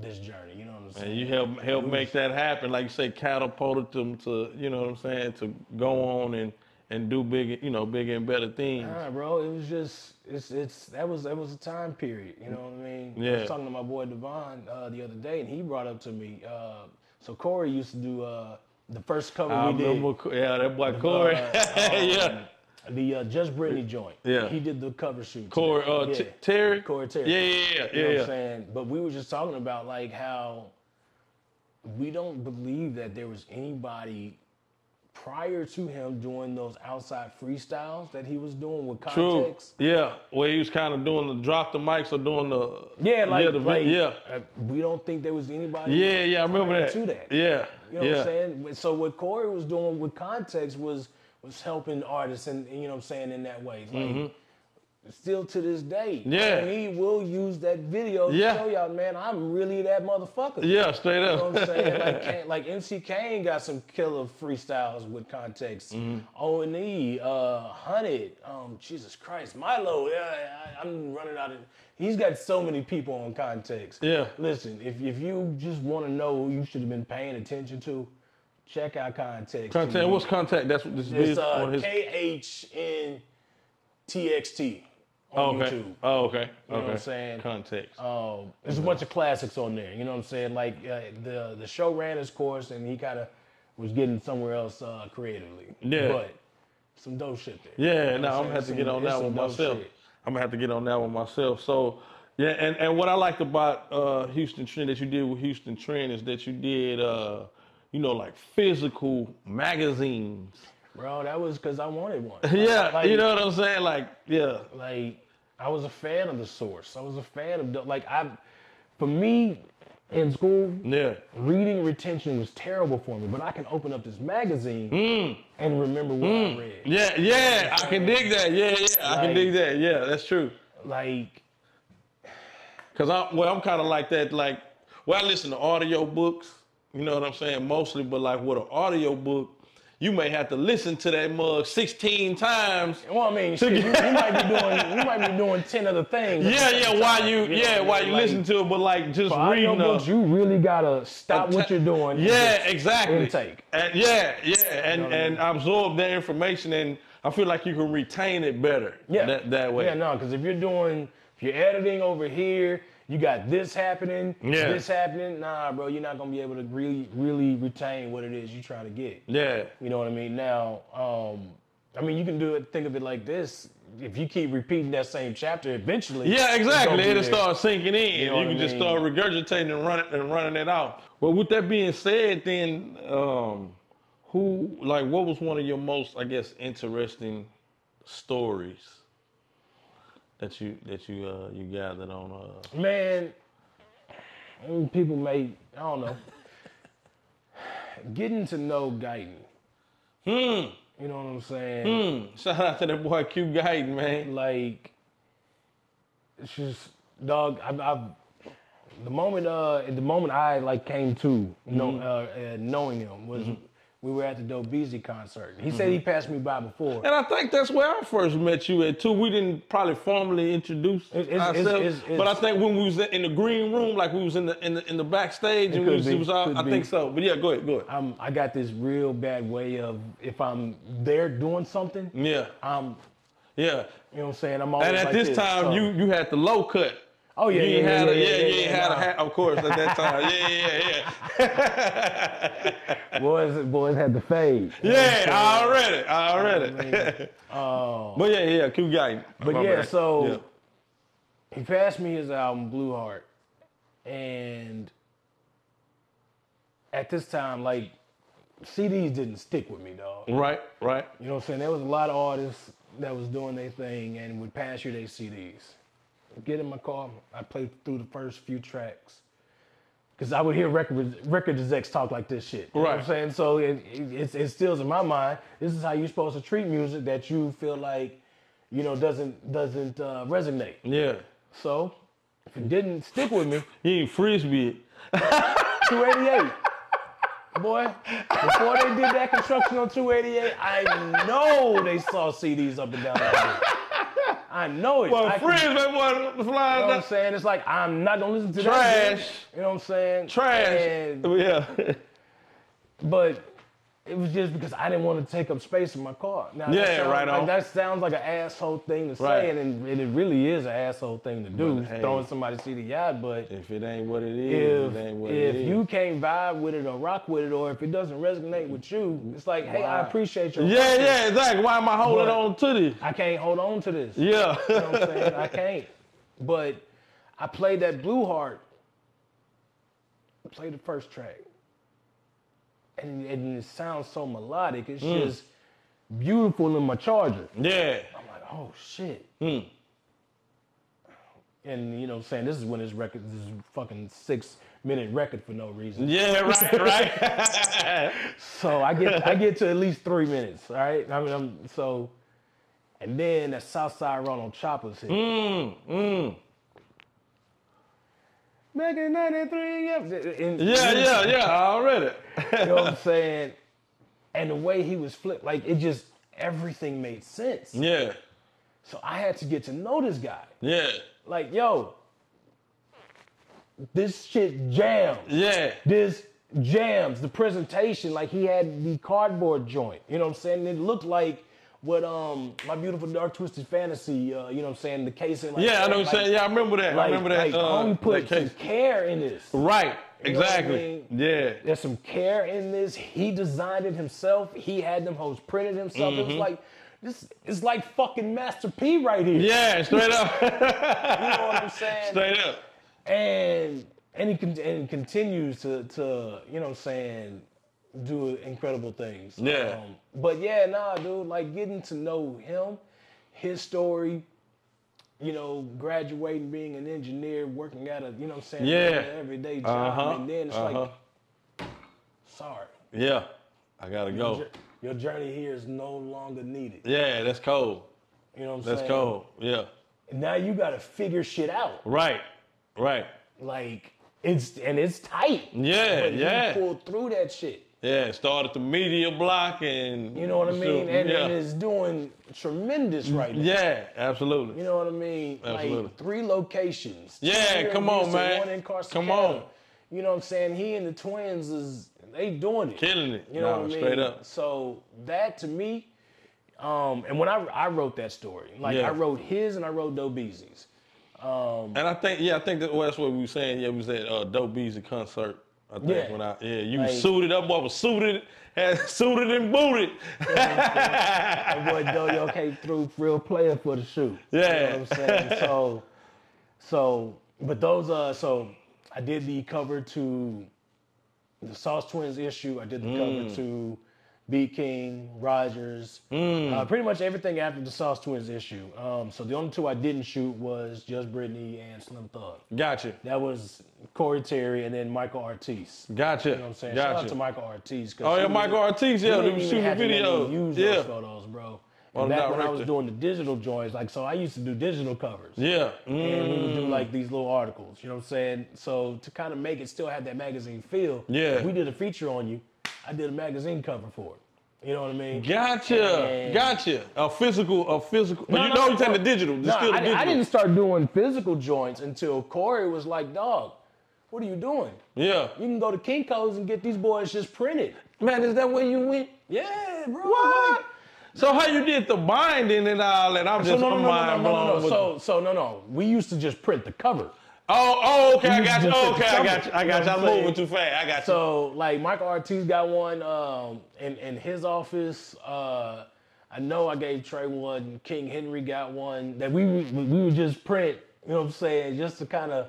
Speaker 3: this journey. You know what I'm saying?
Speaker 2: And you help help make that happen, like you say, catapulted them to, you know what I'm saying, to go on and and do big, you know, bigger and better things.
Speaker 3: Nah, bro, it was just it's it's that was that was a time period. You know what I mean? I
Speaker 2: Yeah.
Speaker 3: was talking to my boy Devon uh, the other day, and he brought up to me. Uh, so Corey used to do uh, the first cover
Speaker 2: I
Speaker 3: we did.
Speaker 2: remember, Co- yeah, that boy Corey, yeah,
Speaker 3: The uh, Just Brittany joint.
Speaker 2: Yeah.
Speaker 3: He did the cover shoot.
Speaker 2: Corey, uh,
Speaker 3: yeah.
Speaker 2: T- Terry,
Speaker 3: Corey Terry.
Speaker 2: yeah, yeah, yeah,
Speaker 3: You know
Speaker 2: yeah,
Speaker 3: what I'm saying? But we were just talking about like how we don't believe that there was anybody prior to him doing those outside freestyles that he was doing with
Speaker 2: True,
Speaker 3: context.
Speaker 2: yeah, where he was kind of doing the drop the mics or doing the
Speaker 3: Yeah, like,
Speaker 2: yeah, the,
Speaker 3: like
Speaker 2: yeah,
Speaker 3: uh, we don't think there was anybody.
Speaker 2: yeah, yeah. I remember that.
Speaker 3: To that.
Speaker 2: Yeah,
Speaker 3: You know
Speaker 2: yeah,
Speaker 3: what I'm saying? So what Corey was doing with context was was helping artists and you know what I'm saying in that way. Like
Speaker 2: Mm-hmm.
Speaker 3: Still to this day,
Speaker 2: Yeah.
Speaker 3: and he will use that video to
Speaker 2: Yeah.
Speaker 3: show y'all, man, I'm really that motherfucker.
Speaker 2: Yeah, straight
Speaker 3: You know
Speaker 2: up.
Speaker 3: what I'm saying? Like, Kane- like MC Kane got some killer freestyles with context.
Speaker 2: Mm-hmm.
Speaker 3: O and E, uh, Hunted, um, Jesus Christ, Milo. Yeah, I, I'm running out of. He's got so many people on context.
Speaker 2: Yeah.
Speaker 3: Listen, if if you just want to know who you should have been paying attention to, check out context.
Speaker 2: Contact. What's contact? That's what this
Speaker 3: It's
Speaker 2: is
Speaker 3: uh,
Speaker 2: on his.
Speaker 3: K H N T X T on
Speaker 2: okay.
Speaker 3: YouTube.
Speaker 2: Oh, okay. Okay.
Speaker 3: know what I'm saying?
Speaker 2: Context.
Speaker 3: Um, there's a bunch of classics on there. You know what I'm saying? Like uh, the the show ran its course, and he kind of was getting somewhere else uh, creatively.
Speaker 2: Yeah.
Speaker 3: But some dope shit there.
Speaker 2: Yeah,
Speaker 3: You know
Speaker 2: no, I'm gonna have to get on that one myself.
Speaker 3: shit.
Speaker 2: I'm gonna have to get on that one myself. So, yeah, and, and what I liked about uh, Houston Trend that you did with Houston Trend is that you did, uh, you know, like physical magazines.
Speaker 3: Bro, that was because I wanted one.
Speaker 2: Yeah,
Speaker 3: Like-
Speaker 2: you know what I'm saying? Like, yeah,
Speaker 3: like I was a fan of the source. I was a fan of the, like I, for me, in school,
Speaker 2: yeah,
Speaker 3: reading retention was terrible for me. But I can open up this magazine mm. and remember what I mm. read.
Speaker 2: yeah, yeah. I can dig that. Yeah, yeah, I can dig that. Yeah, that's true.
Speaker 3: Like
Speaker 2: Cause I'm well, I'm kind of like that. Like, well, I listen to audio books. You know what I'm saying? Mostly, but like with an audio book, you may have to listen to that mug 16 times.
Speaker 3: Well, I mean, shit, you, you might be doing you might be doing ten other things.
Speaker 2: Yeah, yeah. While you,
Speaker 3: know
Speaker 2: yeah,
Speaker 3: what
Speaker 2: while you
Speaker 3: Like,
Speaker 2: listen to it, but like just reading the.
Speaker 3: you really gotta stop what you're doing.
Speaker 2: Yeah, exactly.
Speaker 3: Intake.
Speaker 2: And yeah, yeah, and
Speaker 3: what I
Speaker 2: and absorb that information, and I feel like you can retain it better.
Speaker 3: Yeah,
Speaker 2: that, that way.
Speaker 3: Yeah, no, because if you're doing, if you're editing over here, you got this happening,
Speaker 2: Yeah.
Speaker 3: this happening. Nah, bro, you're not gonna be able to really, really retain what it is you're trying to get.
Speaker 2: yeah,
Speaker 3: You know what I mean? Now, um, I mean, you can do it. Think of it like this: if you keep repeating that same chapter, eventually,
Speaker 2: yeah, exactly. It'll start sinking in. You,
Speaker 3: know what
Speaker 2: can
Speaker 3: I
Speaker 2: just
Speaker 3: mean?
Speaker 2: start regurgitating and running and running it out. Well, with that being said, then um, who like what was one of your most, I guess, interesting stories that you that you uh, you gathered on? Uh,
Speaker 3: Man, people may, I don't know, getting to know Guyton.
Speaker 2: hmm.
Speaker 3: You know what I'm saying?
Speaker 2: Hmm. Shout out to that boy Q Guyton, man.
Speaker 3: Like, it's just, dog, I've, I've the moment, uh, the moment I like came to know, uh, uh, knowing him was we were at the Dope concert. He said he mm-hmm. passed me by before.
Speaker 2: And I think that's where I first met you at too. We didn't probably formally introduce
Speaker 3: it's-
Speaker 2: ourselves,
Speaker 3: it's- it's-
Speaker 2: but I think when we was in the green room, like we was in the in the, in the backstage, and we was,
Speaker 3: be,
Speaker 2: it was all, I
Speaker 3: be.
Speaker 2: think so. But yeah, go ahead, go ahead.
Speaker 3: I'm, I got this real bad way of if I'm there doing something,
Speaker 2: Yeah,
Speaker 3: I'm,
Speaker 2: yeah.
Speaker 3: you know what I'm saying? I'm always
Speaker 2: And at
Speaker 3: like
Speaker 2: this time,
Speaker 3: so-
Speaker 2: you you had the low cut.
Speaker 3: Oh yeah,
Speaker 2: you
Speaker 3: yeah,
Speaker 2: ain't
Speaker 3: yeah,
Speaker 2: had
Speaker 3: yeah,
Speaker 2: a, yeah,
Speaker 3: yeah,
Speaker 2: you
Speaker 3: yeah,
Speaker 2: ain't had a hat, of course, at that time. Yeah, yeah, yeah,
Speaker 3: Boys, boys had to fade.
Speaker 2: yeah. yeah, I already, I already.
Speaker 3: Oh, man. Oh.
Speaker 2: but yeah, yeah, Q Guy.
Speaker 3: But
Speaker 2: My
Speaker 3: yeah,
Speaker 2: bad.
Speaker 3: so
Speaker 2: Yeah.
Speaker 3: he passed me his album Blue Heart, and at this time, like CDs didn't stick with me, dog.
Speaker 2: right, right.
Speaker 3: You know what I'm saying? There was a lot of artists that was doing their thing and would pass you their CDs. Get in my car, I played through the first few tracks. Cause I would hear record record execs talk like this shit. You know what I'm saying? So it, it, it, stills in my mind. This is how you're supposed to treat music that you feel like, you know, doesn't doesn't uh, resonate.
Speaker 2: Yeah,
Speaker 3: So if it didn't stick with me,
Speaker 2: he ain't frisbee. it.
Speaker 3: 288. Boy, before they did that construction on 288, I know they saw CDs up and down. I know it.
Speaker 2: Well,
Speaker 3: I can-
Speaker 2: frisbee boy
Speaker 3: you know what I'm saying? It's like I'm not gonna listen to that.
Speaker 2: Trash.
Speaker 3: shit. You know what I'm saying?
Speaker 2: Trash.
Speaker 3: And-
Speaker 2: yeah.
Speaker 3: but it was just because I didn't want to take up space in my car. Now,
Speaker 2: Yeah,
Speaker 3: sounds
Speaker 2: right
Speaker 3: like-
Speaker 2: on.
Speaker 3: That sounds like an asshole thing to
Speaker 2: Right.
Speaker 3: say, and, it- it really is an asshole thing to do,
Speaker 2: But, hey.
Speaker 3: throwing somebody's CD out. But
Speaker 2: if it ain't what it is,
Speaker 3: if
Speaker 2: it ain't what
Speaker 3: if
Speaker 2: it is.
Speaker 3: you can't vibe with it or rock with it, or if it doesn't resonate with you, it's like, hey, I appreciate your
Speaker 2: yeah,
Speaker 3: hustle.
Speaker 2: yeah, exactly. Why am I holding on to this?
Speaker 3: I can't hold on to this.
Speaker 2: Yeah.
Speaker 3: You know what I'm saying? I can't. But I played that Blue Heart. Played the first track. And, and it sounds so melodic. It's
Speaker 2: Mm.
Speaker 3: just beautiful in my charger.
Speaker 2: yeah.
Speaker 3: I'm like, oh shit.
Speaker 2: Hmm.
Speaker 3: And you know what I'm saying? This is when this record, this is fucking six minute record for no reason.
Speaker 2: Yeah, right, right.
Speaker 3: So I get I get to at least three minutes, all right? I mean, I'm, so And then that Southside Run on Choppers hit.
Speaker 2: Mm, mm.
Speaker 3: Making 93 yeah. And-
Speaker 2: Yeah, yeah, yeah. Already.
Speaker 3: You know what I'm saying? And the way he was flipped, like it just everything made sense.
Speaker 2: yeah,
Speaker 3: So I had to get to know this guy.
Speaker 2: yeah,
Speaker 3: Like, yo, this shit jams.
Speaker 2: yeah.
Speaker 3: This jams. The presentation, like he had the cardboard joint. You know what I'm saying? It looked like what um my beautiful dark twisted fantasy. Uh, you know what I'm saying? The casing. Like
Speaker 2: Yeah, I know what you're saying. Yeah, I remember that.
Speaker 3: Like,
Speaker 2: I remember that.
Speaker 3: Like,
Speaker 2: uh,
Speaker 3: homie put
Speaker 2: that
Speaker 3: some care in this.
Speaker 2: Right.
Speaker 3: You what I
Speaker 2: Exactly. Yeah.
Speaker 3: There's some care in this. He designed it himself. He had them hoes printed himself. It was like this is like fucking Master P right here.
Speaker 2: Mm-hmm. Yeah, straight up.
Speaker 3: You know what I'm saying?
Speaker 2: straight up.
Speaker 3: and and he con- and continues to to you know what I'm saying do incredible things.
Speaker 2: Yeah.
Speaker 3: Um, but yeah, nah, dude, like getting to know him, his story, you know, graduating, being an engineer, working at a you know what I'm saying,
Speaker 2: Yeah.
Speaker 3: everyday job,
Speaker 2: Uh-huh.
Speaker 3: and then it's
Speaker 2: Uh-huh.
Speaker 3: like, sorry,
Speaker 2: Yeah. I gotta go.
Speaker 3: your- your journey here is no longer needed.
Speaker 2: Yeah, that's cold.
Speaker 3: You know what I'm
Speaker 2: That's
Speaker 3: saying?
Speaker 2: cold. Yeah.
Speaker 3: Now you got to figure shit out.
Speaker 2: Right. Right.
Speaker 3: Like it's and it's tight.
Speaker 2: Yeah,
Speaker 3: but
Speaker 2: yeah.
Speaker 3: He pulled through that shit.
Speaker 2: Yeah. Started the media block and
Speaker 3: You know what I mean? And,
Speaker 2: yeah.
Speaker 3: and it's doing tremendous right now.
Speaker 2: yeah, absolutely.
Speaker 3: You know what I mean?
Speaker 2: Absolutely.
Speaker 3: Like three locations.
Speaker 2: Yeah, come on, man.
Speaker 3: One in.
Speaker 2: Come on.
Speaker 3: You know what I'm saying? He and the twins is they doing it.
Speaker 2: Killing it.
Speaker 3: You know
Speaker 2: Nah,
Speaker 3: what I mean?
Speaker 2: straight up.
Speaker 3: So that to me, um, and when I I wrote that story, like
Speaker 2: Yeah.
Speaker 3: I wrote his and I wrote Doe Beezy's.
Speaker 2: And I think, yeah, I think that, well, that's what we were saying. Yeah, we was at uh, Dope concert. I think
Speaker 3: Yeah.
Speaker 2: when I, yeah, you
Speaker 3: Like-
Speaker 2: suited up, I was suited, had suited and booted.
Speaker 3: That boy Doyo came through real player for the shoot.
Speaker 2: Yeah.
Speaker 3: You know what I'm saying? So, so, but those, uh, so I did the cover to the Sauce Twins issue. I did the
Speaker 2: Mm.
Speaker 3: cover to Beat King, Rogers, uh, pretty much everything after the Sauce Twins issue. Um, so the only two I didn't shoot was Just Brittany and Slim Thug.
Speaker 2: Gotcha,
Speaker 3: That was Corey Terry and then Michael Ortiz.
Speaker 2: gotcha,
Speaker 3: You know what I'm saying? Shout out to. Michael Ortiz.
Speaker 2: Oh yeah, Michael Ortiz, yeah, them
Speaker 3: even
Speaker 2: shooting
Speaker 3: have to let me
Speaker 2: videos.
Speaker 3: Use
Speaker 2: Yeah,
Speaker 3: those photos, bro. And
Speaker 2: the
Speaker 3: back when I was
Speaker 2: director.
Speaker 3: doing the digital joints, like so, I used to do digital covers,
Speaker 2: yeah.
Speaker 3: and we would do
Speaker 2: Mm.
Speaker 3: like these little articles. You know what I'm saying? So to kind of make it still have that magazine feel,
Speaker 2: Yeah.
Speaker 3: we did a feature on you. I did a magazine cover for it. You know what I mean?
Speaker 2: Gotcha,
Speaker 3: And-
Speaker 2: gotcha. A physical, a physical. But
Speaker 3: No,
Speaker 2: you
Speaker 3: no,
Speaker 2: know,
Speaker 3: no,
Speaker 2: you take
Speaker 3: no.
Speaker 2: the digital.
Speaker 3: No,
Speaker 2: still the
Speaker 3: I,
Speaker 2: digital.
Speaker 3: I didn't start doing physical joints until Corey was like, "Dog, what are you doing?
Speaker 2: Yeah,
Speaker 3: You can go to Kinko's and get these boys just printed."
Speaker 2: man, is that where you went?
Speaker 3: Yeah, bro.
Speaker 2: What? So how you did the binding and all that? I'm
Speaker 3: So
Speaker 2: just
Speaker 3: no, no, no, no, no, no. So, so no, no. We used to just print the cover.
Speaker 2: Oh, oh, okay, I got you. Oh, okay, I got you. I got you. I'm moving too fast. I got you.
Speaker 3: So, like Michael Ortiz got one um, in in his office. Uh, I know I gave Trae one. King Henry got one that we we would just print. You know what I'm saying? Just to kind of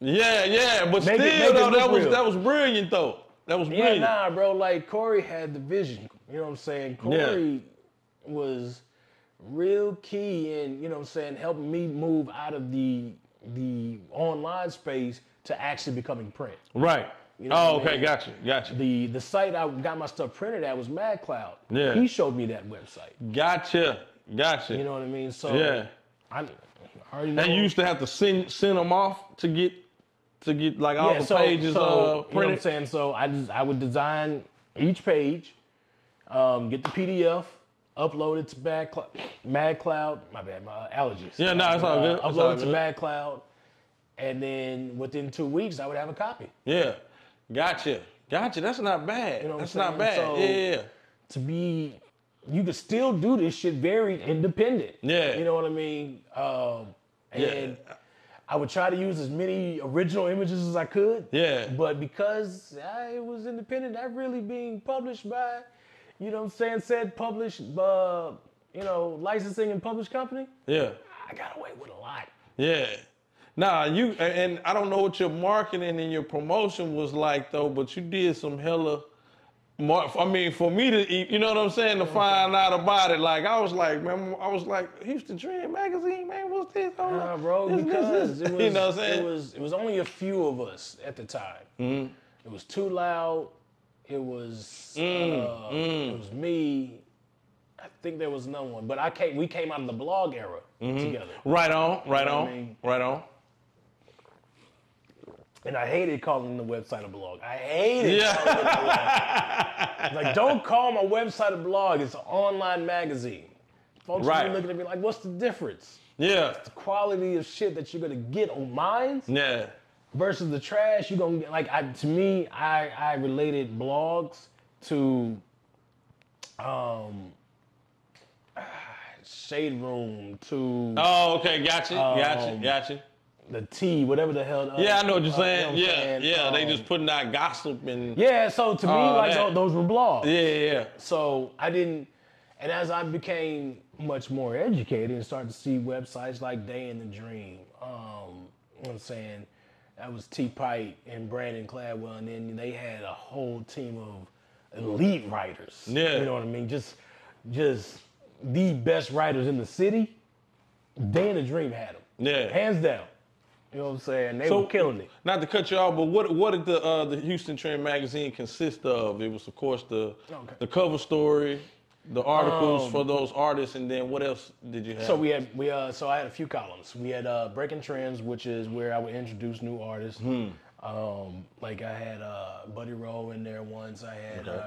Speaker 2: Yeah, yeah, but still,
Speaker 3: it-
Speaker 2: though, that was
Speaker 3: real.
Speaker 2: that was brilliant though. That was
Speaker 3: yeah, nah, bro. Like Corey had the vision. You know what I'm saying? Corey was real key in you know what I'm saying helping me move out of the the online space to actually becoming print.
Speaker 2: Right.
Speaker 3: You know
Speaker 2: oh,
Speaker 3: what I
Speaker 2: okay,
Speaker 3: mean?
Speaker 2: gotcha, gotcha,
Speaker 3: The the site I got my stuff printed at was MagCloud.
Speaker 2: Yeah.
Speaker 3: He showed me that website.
Speaker 2: gotcha, gotcha.
Speaker 3: You know what I mean? So
Speaker 2: Yeah.
Speaker 3: I, I already know.
Speaker 2: and you used to have to send send them off to get to get like all
Speaker 3: yeah,
Speaker 2: the
Speaker 3: so,
Speaker 2: pages
Speaker 3: so,
Speaker 2: uh,
Speaker 3: you know what I'm
Speaker 2: printed.
Speaker 3: saying? So I just I would design each page, um, get the PDF, upload it to MagCloud. MagCloud. My bad, my allergies.
Speaker 2: Yeah, no, it's all good.
Speaker 3: Uh, upload it to
Speaker 2: good.
Speaker 3: MagCloud, and then within two weeks I would have a copy.
Speaker 2: yeah, gotcha, gotcha. That's not bad.
Speaker 3: You know
Speaker 2: That's
Speaker 3: I'm
Speaker 2: not bad.
Speaker 3: So-
Speaker 2: yeah, yeah.
Speaker 3: to be you could still do this shit very independent.
Speaker 2: Yeah.
Speaker 3: You know what I mean? Um, and I would try to use as many original images as I could.
Speaker 2: Yeah.
Speaker 3: But because I was independent, not really being published by, you know what I'm saying, said published, uh, you know, licensing and published company,
Speaker 2: yeah.
Speaker 3: I got away with a lot.
Speaker 2: Yeah. Nah, you and- I don't know what your marketing and your promotion was like though, but you did some hella. Mar- I mean, for me to, eat, you know what I'm saying, to find out about it, like I was like, man, I was like, Houston Trend magazine, man, what's this? Hold
Speaker 3: Nah, bro,
Speaker 2: This, this,
Speaker 3: because
Speaker 2: this.
Speaker 3: it was,
Speaker 2: you know what I'm saying?
Speaker 3: it was it was only a few of us at the time. It was too loud. It was mm, uh, mm. it was me. I think there was another one, but I came. We came out of the blog era mm-hmm. together,
Speaker 2: Right on, right
Speaker 3: know
Speaker 2: on,
Speaker 3: I mean?
Speaker 2: right on.
Speaker 3: and I hated calling the website a blog. I hated
Speaker 2: Yeah.
Speaker 3: calling it a blog. Like, don't call my website a blog. It's an online magazine. Folks
Speaker 2: Right.
Speaker 3: are looking at me like, what's the difference?
Speaker 2: Yeah,
Speaker 3: The quality of shit that you're gonna get on mine
Speaker 2: yeah,
Speaker 3: versus the trash you're gonna get. Like, I, to me, I, I related blogs to um, Shade Room to
Speaker 2: Oh, okay, gotcha, gotcha,
Speaker 3: Um,
Speaker 2: gotcha.
Speaker 3: the T, whatever the hell.
Speaker 2: Yeah, I know what you're
Speaker 3: uh,
Speaker 2: saying.
Speaker 3: you know what
Speaker 2: yeah,
Speaker 3: I'm
Speaker 2: yeah,
Speaker 3: saying?
Speaker 2: they
Speaker 3: Um,
Speaker 2: just putting out gossip and
Speaker 3: Yeah, so to me, like
Speaker 2: that.
Speaker 3: those were blogs.
Speaker 2: yeah, yeah, yeah.
Speaker 3: So I didn't, and as I became much more educated and started to see websites like Day in the Dream, um, you know what I'm saying? That was T Pipe and Brandon Cladwell, and then they had a whole team of elite writers.
Speaker 2: Yeah.
Speaker 3: You know what I mean? Just, just the best writers in the city. Day in the Dream had them.
Speaker 2: Yeah.
Speaker 3: Hands down. You know what I'm saying? They were killing it.
Speaker 2: Not to cut you off, but what what did the uh, the Houston Trend magazine consist of? It was of course the
Speaker 3: Okay.
Speaker 2: the cover story, the articles
Speaker 3: Um,
Speaker 2: for those artists, and then what else did you have?
Speaker 3: So we had we uh so I had a few columns. We had uh breaking trends, which is where I would introduce new artists.
Speaker 2: Hmm.
Speaker 3: Um, like I had uh Buddy Rowe in there once. I had
Speaker 2: Okay.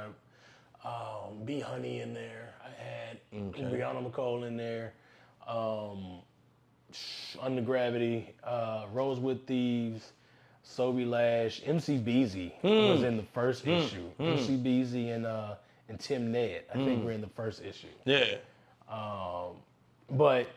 Speaker 3: uh, um, B Honey in there. I had
Speaker 2: Okay.
Speaker 3: Brianna McCole in there. Um, Under Gravity, uh, Rosewood Thieves, Sobe Lash, MC Beezy
Speaker 2: Hmm.
Speaker 3: was in the first issue. MC Beezy and uh and Tim Ned, I think we're in the first issue.
Speaker 2: yeah,
Speaker 3: Um, but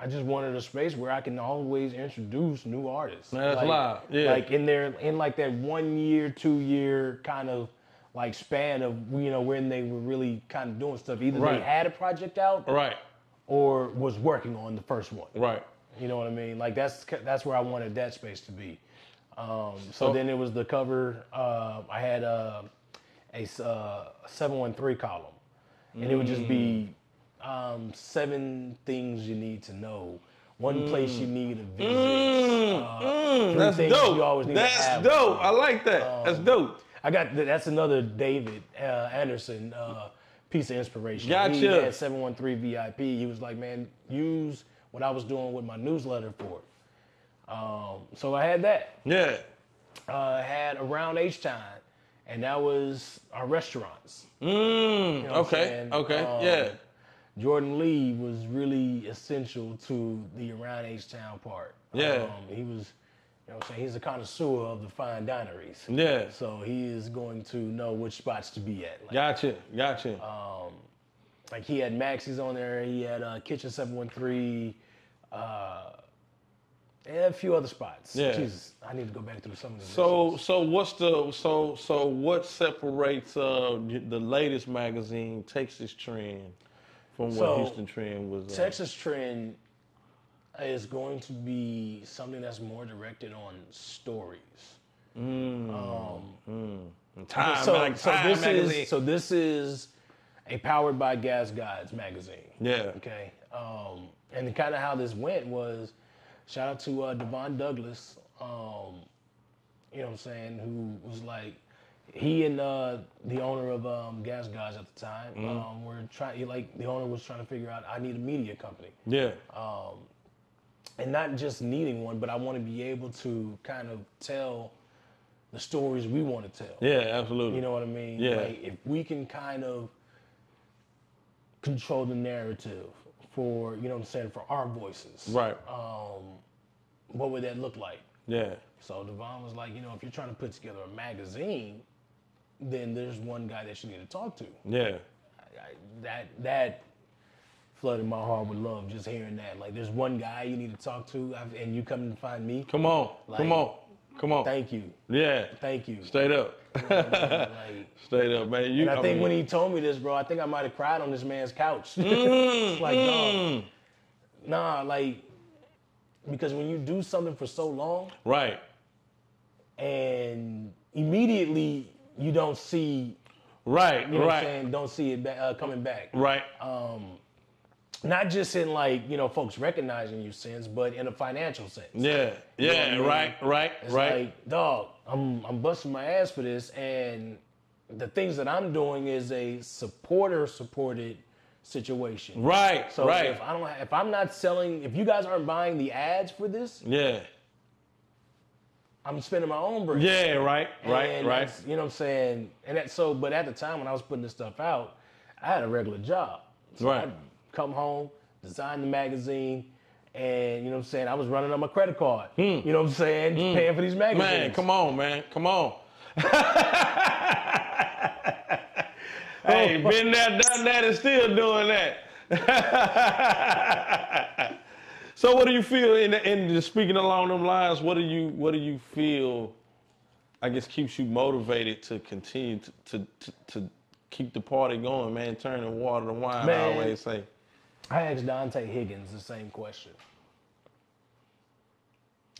Speaker 3: I just wanted a space where I can always introduce new artists.
Speaker 2: That's
Speaker 3: like,
Speaker 2: live, yeah.
Speaker 3: Like in there, in like that one year, two year kind of like span of you know when they were really kind of doing stuff. Either
Speaker 2: Right.
Speaker 3: they had a project out
Speaker 2: right,
Speaker 3: or was working on the first one.
Speaker 2: right.
Speaker 3: You know what I mean? Like that's that's where I wanted that space to be. Um, so,
Speaker 2: So-
Speaker 3: then it was the cover. Uh, I had uh, a uh, seven one three column, and it would just be um, seven things you need to know, one place you need to visit. uh, three
Speaker 2: That's dope.
Speaker 3: you always need
Speaker 2: That's dope. I like that. That's dope.
Speaker 3: I got that's another David uh, Anderson uh, piece of inspiration. He
Speaker 2: Gotcha.
Speaker 3: had 713 VIP. He was like, man, use what I was doing with my newsletter for it. Um, so I had that.
Speaker 2: Yeah,
Speaker 3: Uh, I had around H time, and that was our restaurants.
Speaker 2: Mm,
Speaker 3: know
Speaker 2: okay, okay,
Speaker 3: Um,
Speaker 2: yeah,
Speaker 3: Jordan Lee was really essential to the around H Town part.
Speaker 2: Yeah.
Speaker 3: Um, he was, you know what I'm saying, he's a connoisseur of the fine dineries.
Speaker 2: yeah.
Speaker 3: So he is going to know which spots to be at. Like,
Speaker 2: Gotcha, gotcha.
Speaker 3: like he had Maxie's on there. He had uh, Kitchen Seven One Three, uh, a few other spots.
Speaker 2: Yeah.
Speaker 3: Jesus, I need to go back through some of these.
Speaker 2: So, so what's the so so what separates uh the latest magazine, Texas Trend, from what
Speaker 3: So,
Speaker 2: Houston Trend was? Uh,
Speaker 3: Texas Trend is going to be something that's more directed on stories.
Speaker 2: Time,
Speaker 3: so, so
Speaker 2: Time
Speaker 3: this
Speaker 2: magazine.
Speaker 3: is so this is a powered by Gas Guys magazine.
Speaker 2: yeah,
Speaker 3: Okay. Um, and kind of how this went was shout out to uh, Devon Douglas, um, you know what I'm saying, who was like, he and uh, the owner of um, Gas Guys at the time um, were trying, like, the owner was trying to figure out, I need a media company.
Speaker 2: yeah,
Speaker 3: And not just needing one, but I want to be able to kind of tell the stories we want to tell.
Speaker 2: yeah, absolutely.
Speaker 3: You know what I mean?
Speaker 2: Yeah.
Speaker 3: Like if we can kind of control the narrative for, you know what I'm saying, for our voices.
Speaker 2: right?
Speaker 3: Um, what would that look like?
Speaker 2: yeah,
Speaker 3: So Devon was like, you know, if you're trying to put together a magazine, then there's one guy that you need to talk to.
Speaker 2: yeah,
Speaker 3: I, that that flooded my heart with love just hearing that. Like, there's one guy you need to talk to, I've- and you come to find me.
Speaker 2: come on, come on, come on.
Speaker 3: Thank you,
Speaker 2: yeah,
Speaker 3: thank you.
Speaker 2: straight up,
Speaker 3: Like,
Speaker 2: straight up, man. You,
Speaker 3: And I think
Speaker 2: mean,
Speaker 3: when he told me this, bro, I think I might have cried on this man's couch.
Speaker 2: Mm,
Speaker 3: It's like, dog, nah, like, because when you do something for so long
Speaker 2: right,
Speaker 3: and immediately you don't see,
Speaker 2: right,
Speaker 3: you know what I'm
Speaker 2: right,
Speaker 3: saying, don't see it ba- uh, coming back.
Speaker 2: right,
Speaker 3: Not just in like, you know, folks recognizing your sins, but in a financial sense.
Speaker 2: yeah, yeah,
Speaker 3: what I mean?
Speaker 2: right, right,
Speaker 3: It's
Speaker 2: right.
Speaker 3: like, dog, I'm I'm busting my ass for this, and the things that I'm doing is a supporter supported situation.
Speaker 2: Right,
Speaker 3: So
Speaker 2: right.
Speaker 3: if I don't, if I'm not selling, if you guys aren't buying the ads for this,
Speaker 2: yeah.
Speaker 3: I'm spending my own bread.
Speaker 2: Yeah, right, right,
Speaker 3: And
Speaker 2: right.
Speaker 3: You know what I'm saying? And that so, but at the time when I was putting this stuff out, I had a regular job. So
Speaker 2: Right.
Speaker 3: I'd come home, design the magazine, and you know what I'm saying? I was running on my credit card. Hmm. You know what I'm saying? Hmm. Paying for these magazines.
Speaker 2: Man, come on, man. Come on. hey, oh. been there, done that, and still doing that. so, what do you feel in the, in the, speaking along them lines? What do you what do you feel? I guess keeps you motivated to continue to to, to, to keep the party going, man. Turning water to wine. I always say.
Speaker 3: I asked Dante Higgins the same question.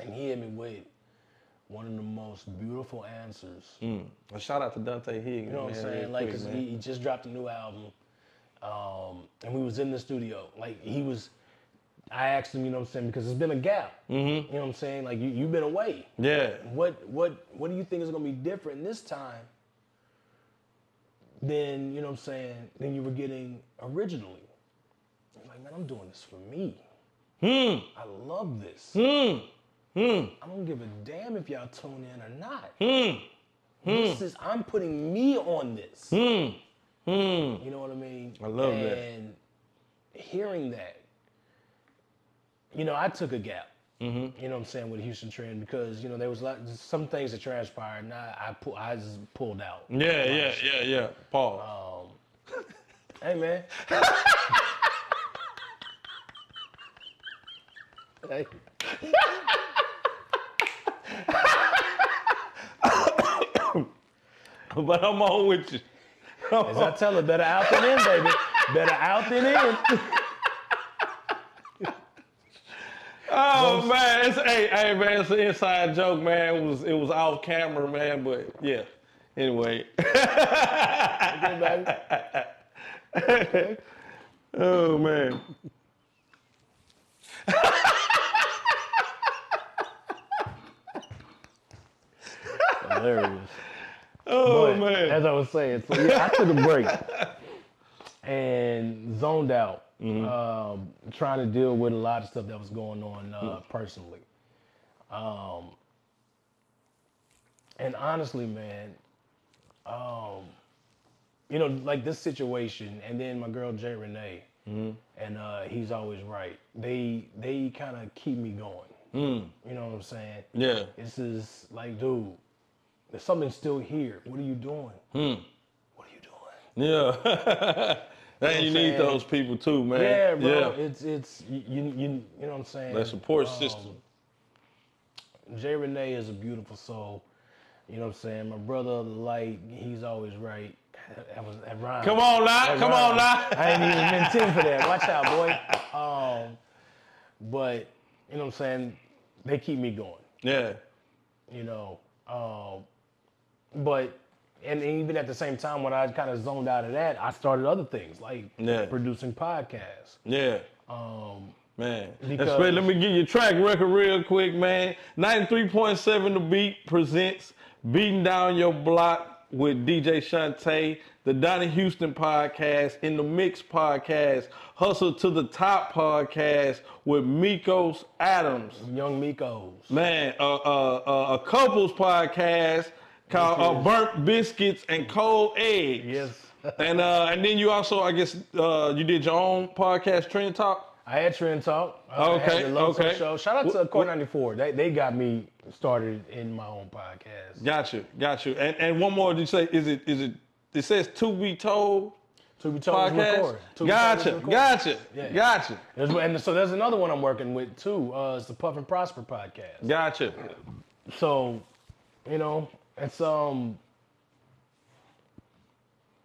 Speaker 3: And he hit me with one of the most beautiful answers.
Speaker 2: Mm. A shout out to Dante Higgins.
Speaker 3: You know what I'm saying? Like,
Speaker 2: quick,
Speaker 3: 'cause
Speaker 2: man.
Speaker 3: he, he just dropped a new album, um, and we was in the studio. Like, he was. I asked him, you know what I'm saying, because it's been a gap. Mm-hmm. You know what I'm saying? Like, you you've been away.
Speaker 2: yeah.
Speaker 3: What what what do you think is gonna be different this time than you know what I'm saying than you were getting originally? I'm like, man, I'm doing this for me.
Speaker 2: Hmm.
Speaker 3: I love this.
Speaker 2: Hmm. Hmm.
Speaker 3: I don't give a damn if y'all tune in or not.
Speaker 2: Hmm.
Speaker 3: This is I'm putting me on this.
Speaker 2: Hmm. Hmm.
Speaker 3: You know what I mean?
Speaker 2: I love that.
Speaker 3: And hearing that, you know, I took a gap.
Speaker 2: Mm-hmm.
Speaker 3: You know what I'm saying with Houston Trend because you know there was a lot, some things that transpired and I I, pull, I just pulled out.
Speaker 2: Yeah, yeah, yeah, yeah. Paul.
Speaker 3: Um, hey man. hey.
Speaker 2: but I'm on with you.
Speaker 3: As I tell her, better out than in, baby. Better out than in.
Speaker 2: Oh man, it's hey, hey man, it's an inside joke, man. It was it was off camera, man, but yeah. Anyway.
Speaker 3: Okay, baby.
Speaker 2: oh man.
Speaker 3: Hilarious.
Speaker 2: Oh
Speaker 3: But,
Speaker 2: man.
Speaker 3: As I was saying, so yeah, I took a break and zoned out,
Speaker 2: Mm-hmm.
Speaker 3: um, trying to deal with a lot of stuff that was going on uh, personally. Um, and honestly, man, um, you know, like this situation, and then my girl Jay Renee,
Speaker 2: Mm-hmm.
Speaker 3: and uh, he's always right. They they kind of keep me going.
Speaker 2: Mm.
Speaker 3: You know what I'm saying?
Speaker 2: Yeah.
Speaker 3: This is like, dude, there's something still here. What are you doing?
Speaker 2: Mm.
Speaker 3: What are you doing?
Speaker 2: Yeah. and you
Speaker 3: I'm
Speaker 2: need
Speaker 3: saying?
Speaker 2: those people too, man.
Speaker 3: Yeah, bro.
Speaker 2: Yeah.
Speaker 3: It's it's you, you you you know what I'm saying.
Speaker 2: That support
Speaker 3: Um,
Speaker 2: system.
Speaker 3: Jay Renee is a beautiful soul. You know what I'm saying. My brother, the Light, he's always right. That was that rhyme.
Speaker 2: Come on now, come on
Speaker 3: rhyme.
Speaker 2: now.
Speaker 3: I ain't even intend for that. Watch out, boy. Um, but you know what I'm saying. They keep me going.
Speaker 2: Yeah.
Speaker 3: you know. Um, but and even at the same time, when I kind of zoned out of that, I started other things like
Speaker 2: Yeah.
Speaker 3: producing podcasts.
Speaker 2: Yeah.
Speaker 3: Um,
Speaker 2: Man,
Speaker 3: Because-
Speaker 2: let me get your track record real quick, man. 93.7 The Beat presents Beating Down Your Block with DJ Shantae, the Donnie Houston podcast, In the Mix podcast, Hustle to the Top podcast with Mikos Adams.
Speaker 3: Young Miko's.
Speaker 2: Man, uh, uh, uh, a couples podcast called uh, Burnt Biscuits and Cold Eggs.
Speaker 3: Yes.
Speaker 2: And uh, and then you also, I guess, uh, you did your own podcast, Trend Talk.
Speaker 3: I had Trend Talk. I
Speaker 2: Okay,
Speaker 3: had the Lonesome
Speaker 2: okay.
Speaker 3: Show. Shout out to Core 94. They, they got me started in my own podcast.
Speaker 2: Got you, got you. And and one more, did you say is it is it? It says to be told
Speaker 3: To be told
Speaker 2: podcast.
Speaker 3: To Be Told
Speaker 2: Gotcha, gotcha,
Speaker 3: Yeah.
Speaker 2: gotcha,
Speaker 3: There's- and so there's another one I'm working with too. Uh, it's the Puff and Prosper podcast.
Speaker 2: gotcha.
Speaker 3: So, you know, it's um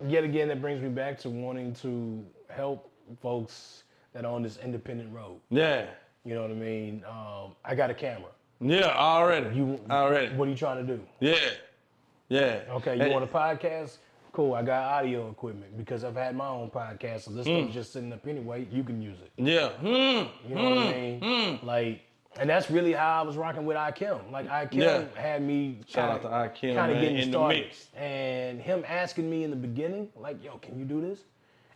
Speaker 3: yet again that brings me back to wanting to help folks that are on this independent road.
Speaker 2: Yeah,
Speaker 3: You know what I mean? Um, I got a camera.
Speaker 2: yeah. Already,
Speaker 3: You
Speaker 2: already.
Speaker 3: What are you trying to do?
Speaker 2: Yeah, yeah.
Speaker 3: Okay, you
Speaker 2: And-
Speaker 3: want a podcast? Cool. I got audio equipment because I've had my own podcast, so this
Speaker 2: Hmm.
Speaker 3: stuff's just sitting up anyway. You can use it.
Speaker 2: Yeah. Hmm.
Speaker 3: You know what I mean? Like, and that's really how I was rocking with Ikim. Like Ikim
Speaker 2: Yeah.
Speaker 3: had me
Speaker 2: Shout out to Ikim,
Speaker 3: kind of getting
Speaker 2: in the
Speaker 3: started,
Speaker 2: mix.
Speaker 3: and him asking me in the beginning, like, "Yo, can you do this?"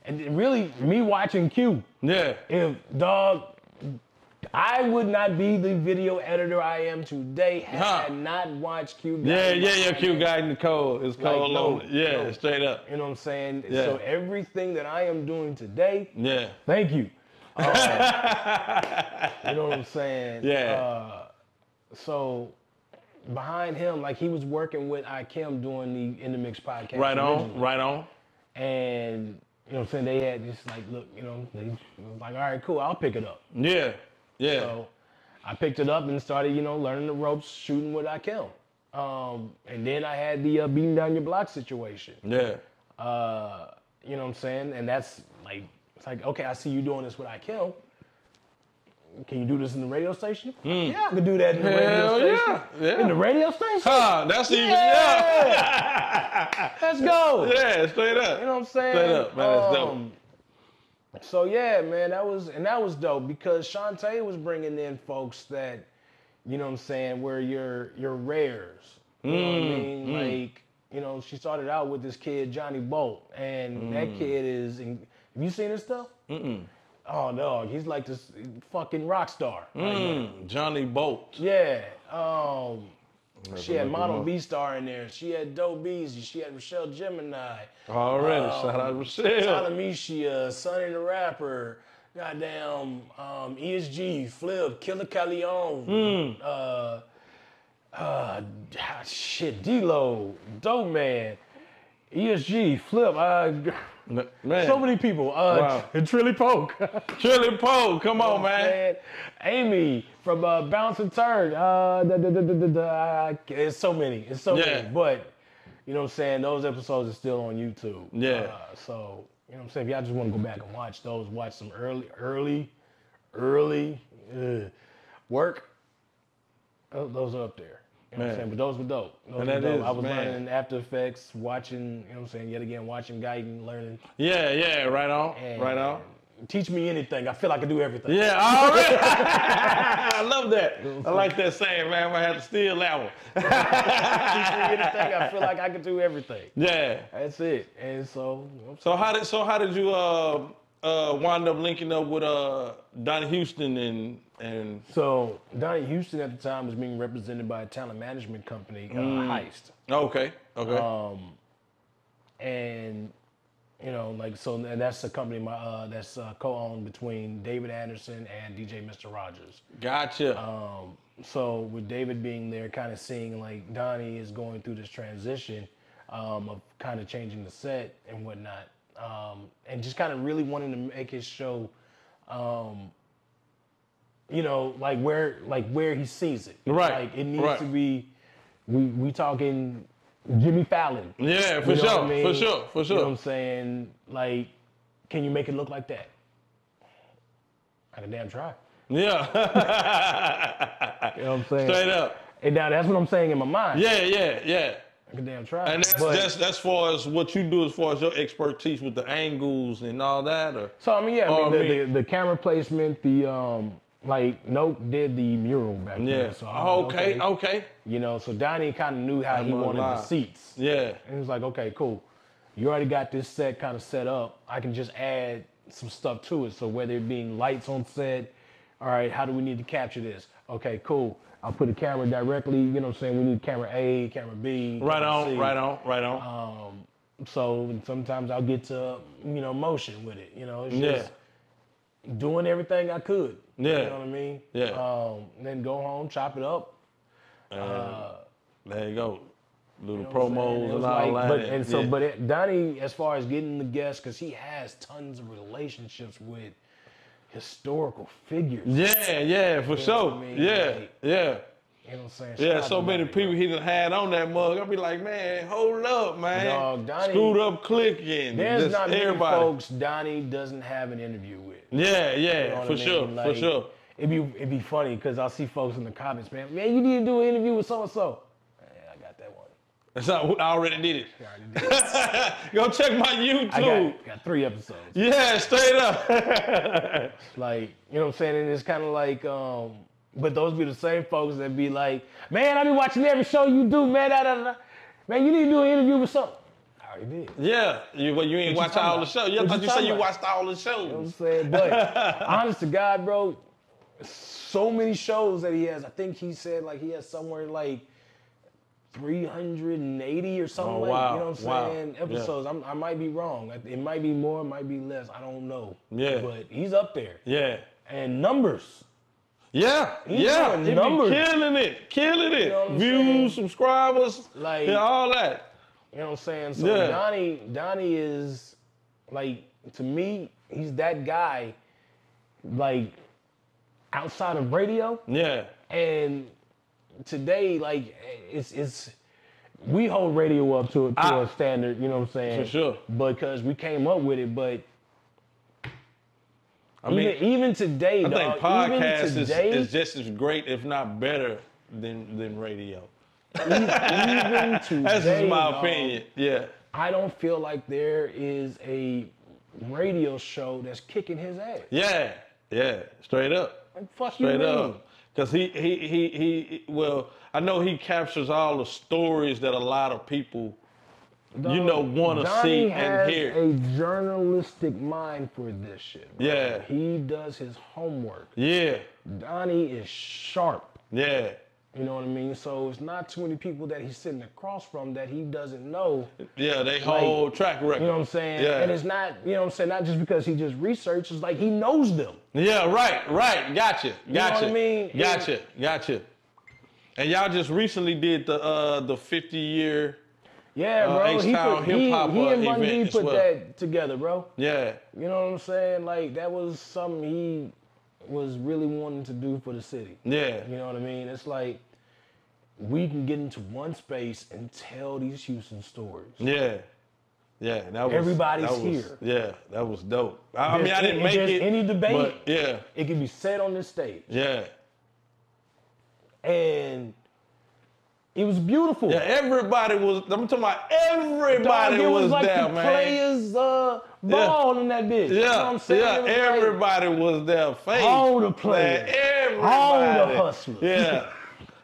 Speaker 3: and really me watching Q.
Speaker 2: Yeah.
Speaker 3: If dog, I would not be the video editor I am today had
Speaker 2: Huh.
Speaker 3: I not watched Q.
Speaker 2: Yeah, yeah, yeah,
Speaker 3: behind
Speaker 2: Q
Speaker 3: it.
Speaker 2: guy in the cold. It's
Speaker 3: Like,
Speaker 2: cold
Speaker 3: no.
Speaker 2: Yeah,
Speaker 3: no.
Speaker 2: straight up.
Speaker 3: You know what I'm saying?
Speaker 2: Yeah.
Speaker 3: So everything that I am doing today,
Speaker 2: Yeah.
Speaker 3: thank you. Uh, you know what I'm saying?
Speaker 2: Yeah.
Speaker 3: Uh, so behind him, like he was working with Ikem doing the In the Mix podcast.
Speaker 2: Right on,
Speaker 3: originally.
Speaker 2: right on.
Speaker 3: And you know what I'm saying? They had just like, look, you know, they was like, all right, cool, I'll pick it up.
Speaker 2: Yeah, yeah.
Speaker 3: So I picked it up and started, you know, learning the ropes, shooting with Ikem. Um, and then I had the uh, beating down your block situation.
Speaker 2: yeah.
Speaker 3: Uh, you know what I'm saying? And that's like, it's like, okay, I see you doing this with Ikem. Can you do this in the radio station? Yeah, I can do that in the
Speaker 2: Hmm. Hell
Speaker 3: radio station.
Speaker 2: yeah, yeah.
Speaker 3: In the radio station?
Speaker 2: Huh, that's even, yeah.
Speaker 3: Yeah. Let's go.
Speaker 2: Yeah, straight up.
Speaker 3: You know what I'm saying?
Speaker 2: Straight up, man, that's dope.
Speaker 3: Um, So yeah, man, that was and that was dope because Shantae was bringing in folks that, you know what I'm saying, where your your rares. You know what I
Speaker 2: Mm,
Speaker 3: mean? Like, you know, she started out with this kid Johnny Bolt, and
Speaker 2: Mm.
Speaker 3: that kid is. In, have you seen his stuff? Mm-mm. Oh no, he's like this fucking rock star. right.
Speaker 2: Mm, Johnny Bolt.
Speaker 3: Yeah. Um, she had
Speaker 2: look him
Speaker 3: Mono
Speaker 2: up.
Speaker 3: B Star in there. She had Doe Beezy. She had Rochelle Gemini.
Speaker 2: Already,
Speaker 3: Um,
Speaker 2: shout out Rochelle.
Speaker 3: Talamisha, Sonny the Rapper, goddamn um, ESG, Flip, Killer Calion,
Speaker 2: Hmm.
Speaker 3: uh, uh, shit, D-Lo, Dope Man, ESG, Flip, uh,
Speaker 2: Man,
Speaker 3: so many people. Uh,
Speaker 2: Wow.
Speaker 3: and Trilly Poke.
Speaker 2: Trilly Poe, come on, man.
Speaker 3: Man, Amy from uh, Bounce and Turn. Uh, da, da, da. It's so many. It's so
Speaker 2: Yeah.
Speaker 3: many. But you know what I'm saying? Those episodes are still on YouTube.
Speaker 2: Yeah.
Speaker 3: Uh, so you know what I'm saying? If y'all just want to go back and watch those, watch some early, early, early uh, work. Those, those are up there. You know what I'm saying? But those were dope. Those
Speaker 2: And
Speaker 3: were
Speaker 2: that
Speaker 3: dope.
Speaker 2: is,
Speaker 3: I was
Speaker 2: man.
Speaker 3: learning After Effects, watching, you know what I'm saying, yet again, watching Guyton, learning.
Speaker 2: Yeah, yeah, right on,
Speaker 3: And
Speaker 2: right on.
Speaker 3: Teach me anything. I feel like I can do everything.
Speaker 2: Yeah, already. I love that. I like that saying, man. I'm gonna have to steal that one.
Speaker 3: teach me anything. I feel like I can do everything.
Speaker 2: Yeah.
Speaker 3: That's it. And so,
Speaker 2: So how did so how did you uh uh wind up linking up with uh Donnie Houston and and
Speaker 3: so Donnie Houston at the time was being represented by a talent management company, uh, Heist,
Speaker 2: okay okay
Speaker 3: Um, and you know, like so, and that's a company my uh, that's uh, co-owned between David Anderson and DJ Mr. Rogers.
Speaker 2: gotcha
Speaker 3: Um, so with David being there, kind of seeing like Donnie is going through this transition um, of kind of changing the set and whatnot, um, and just kind of really wanting to make his show, um, you know, like where like where he sees it.
Speaker 2: Right,
Speaker 3: Like it needs
Speaker 2: right.
Speaker 3: to be. We we talking Jimmy Fallon.
Speaker 2: yeah for
Speaker 3: You know
Speaker 2: sure
Speaker 3: I mean?
Speaker 2: for sure for
Speaker 3: You know what
Speaker 2: sure
Speaker 3: I'm saying? Like, can you make it look like that? I can damn try.
Speaker 2: yeah
Speaker 3: You know what I'm saying?
Speaker 2: straight up
Speaker 3: And now that's what I'm saying in my mind.
Speaker 2: yeah yeah yeah
Speaker 3: I can damn try.
Speaker 2: and that's
Speaker 3: But-
Speaker 2: that's that's far as what you do as far as your expertise with the angles and all that or
Speaker 3: so I mean, yeah, I
Speaker 2: Oh,
Speaker 3: mean, the,
Speaker 2: I mean-
Speaker 3: the, the camera placement, the um, like Nope did the mural back
Speaker 2: yeah
Speaker 3: then. So I'm
Speaker 2: oh,
Speaker 3: like,
Speaker 2: okay okay
Speaker 3: You know, so Donnie kind of knew how he
Speaker 2: on
Speaker 3: wanted the seats.
Speaker 2: yeah
Speaker 3: And he was like, okay, cool. You already got this set kind of set up. I can just add some stuff to it. So whether it being lights on set, all right, how do we need to capture this? Okay, cool. I'll put a camera directly, you know what I'm saying? We need camera A, camera B.
Speaker 2: right
Speaker 3: camera
Speaker 2: on
Speaker 3: C.
Speaker 2: right on right on
Speaker 3: Um, so sometimes I'll get to, you know, motion with it. You know, it's
Speaker 2: Yeah.
Speaker 3: just doing everything I could.
Speaker 2: Yeah.
Speaker 3: You know what I mean?
Speaker 2: Yeah.
Speaker 3: Um, then go home, chop it up.
Speaker 2: there you go little
Speaker 3: You know what I'm saying?
Speaker 2: promos and all
Speaker 3: like-
Speaker 2: that
Speaker 3: But, and so,
Speaker 2: yeah.
Speaker 3: but it, Donnie, as far as getting the guests, because he has tons of relationships with historical figures.
Speaker 2: yeah yeah for
Speaker 3: what
Speaker 2: sure
Speaker 3: I mean?
Speaker 2: yeah
Speaker 3: Like,
Speaker 2: yeah
Speaker 3: You know what I'm saying?
Speaker 2: Yeah,
Speaker 3: Shout
Speaker 2: so many people he done had on that mug. I'll be like, man, hold up, man.
Speaker 3: Dog, Donnie-
Speaker 2: Screwed up clicking.
Speaker 3: There's not many
Speaker 2: everybody.
Speaker 3: folks Donnie doesn't have an interview with.
Speaker 2: Yeah, yeah,
Speaker 3: You know
Speaker 2: for
Speaker 3: I mean?
Speaker 2: sure, for sure.
Speaker 3: It'd be it'd be funny because I'll see folks in the comments, man. Man, you need to do an interview with so and so. Yeah, I got that one.
Speaker 2: That's not, I already did it.
Speaker 3: I already did it.
Speaker 2: Go check my YouTube.
Speaker 3: I got, got three episodes.
Speaker 2: yeah, straight up.
Speaker 3: Like, you know what I'm saying? And it's kind of like, um, but those be the same folks that be like, man, I be watching every show you do, man. Da, da. da. Man, you need to do an interview with something. I did.
Speaker 2: Yeah, you, but you ain't
Speaker 3: What
Speaker 2: watch
Speaker 3: you
Speaker 2: all
Speaker 3: talking
Speaker 2: the shows. Yeah, thought you
Speaker 3: you
Speaker 2: said you watched all the
Speaker 3: You know what I'm saying? But honest to God, bro, so many shows that he has. I think he said like he has somewhere like 380 or something
Speaker 2: Oh,
Speaker 3: like
Speaker 2: wow.
Speaker 3: you know what I'm
Speaker 2: Wow.
Speaker 3: saying?
Speaker 2: Yeah.
Speaker 3: Episodes. I'm, I might be wrong. It might be more, it might be less. I don't know.
Speaker 2: Yeah.
Speaker 3: But he's up there.
Speaker 2: Yeah.
Speaker 3: And numbers.
Speaker 2: Yeah,
Speaker 3: He's
Speaker 2: yeah,
Speaker 3: doing
Speaker 2: he be
Speaker 3: numbers.
Speaker 2: killing it, killing it.
Speaker 3: know
Speaker 2: Views,
Speaker 3: saying?
Speaker 2: subscribers,
Speaker 3: Like-
Speaker 2: yeah, all that.
Speaker 3: You know what I'm saying? So
Speaker 2: Yeah.
Speaker 3: Donnie, Donnie is like to me, he's that guy, like outside of radio.
Speaker 2: Yeah,
Speaker 3: And today, like it's it's we hold radio up to, to
Speaker 2: Ah.
Speaker 3: a standard, you know what I'm saying?
Speaker 2: For sure.
Speaker 3: Because we came up with it, but
Speaker 2: I mean,
Speaker 3: even, even today,
Speaker 2: I think
Speaker 3: dog,
Speaker 2: podcast
Speaker 3: even
Speaker 2: is,
Speaker 3: today,
Speaker 2: is just as great, if not better, than than radio.
Speaker 3: Even today,
Speaker 2: That's just my
Speaker 3: dog,
Speaker 2: opinion. Yeah,
Speaker 3: I don't feel like there is a radio show that's kicking his ass.
Speaker 2: yeah, yeah. Straight up,
Speaker 3: Like, fuck you
Speaker 2: straight
Speaker 3: mean?
Speaker 2: up. Because he, he he he well, I know he captures all the stories that a lot of people, you know, want to see and hear.
Speaker 3: a journalistic mind for this shit. bro.
Speaker 2: Yeah.
Speaker 3: He does his homework.
Speaker 2: Yeah,
Speaker 3: Donnie is sharp.
Speaker 2: yeah,
Speaker 3: You know what I mean? So it's not too many people that he's sitting across from that he doesn't know.
Speaker 2: yeah. They whole track record.
Speaker 3: You know what I'm saying?
Speaker 2: Yeah.
Speaker 3: And it's not, you know what I'm saying, not just because he just researches, like he knows them.
Speaker 2: Yeah, right, right. Gotcha,
Speaker 3: know
Speaker 2: gotcha.
Speaker 3: what I mean?
Speaker 2: Gotcha, gotcha. And y'all just recently did the uh the 50 year.
Speaker 3: Yeah,
Speaker 2: Uh,
Speaker 3: bro. He,
Speaker 2: H-Town
Speaker 3: put, he, he
Speaker 2: uh,
Speaker 3: and
Speaker 2: event as
Speaker 3: put
Speaker 2: well.
Speaker 3: that together, bro.
Speaker 2: Yeah,
Speaker 3: You know what I'm saying? Like that was something he was really wanting to do for the city.
Speaker 2: yeah,
Speaker 3: You know what I mean? It's like we can get into one space and tell these Houston stories.
Speaker 2: yeah, yeah. That was
Speaker 3: Everybody's
Speaker 2: that was-
Speaker 3: here.
Speaker 2: Yeah, that was dope. I,
Speaker 3: There's
Speaker 2: mean, I didn't
Speaker 3: any-
Speaker 2: make it.
Speaker 3: any debate.
Speaker 2: but yeah,
Speaker 3: It can be said on this stage.
Speaker 2: yeah,
Speaker 3: And it was beautiful.
Speaker 2: yeah. Everybody was. I'm talking about everybody
Speaker 3: Dog, it was,
Speaker 2: was,
Speaker 3: like
Speaker 2: there,
Speaker 3: the
Speaker 2: man.
Speaker 3: players uh, ball in that bitch. You know what
Speaker 2: Yeah,
Speaker 3: I'm saying?
Speaker 2: yeah.
Speaker 3: It was like-
Speaker 2: Everybody was there. Face.
Speaker 3: All the
Speaker 2: Man,
Speaker 3: players.
Speaker 2: everybody.
Speaker 3: All the hustlers.
Speaker 2: Yeah.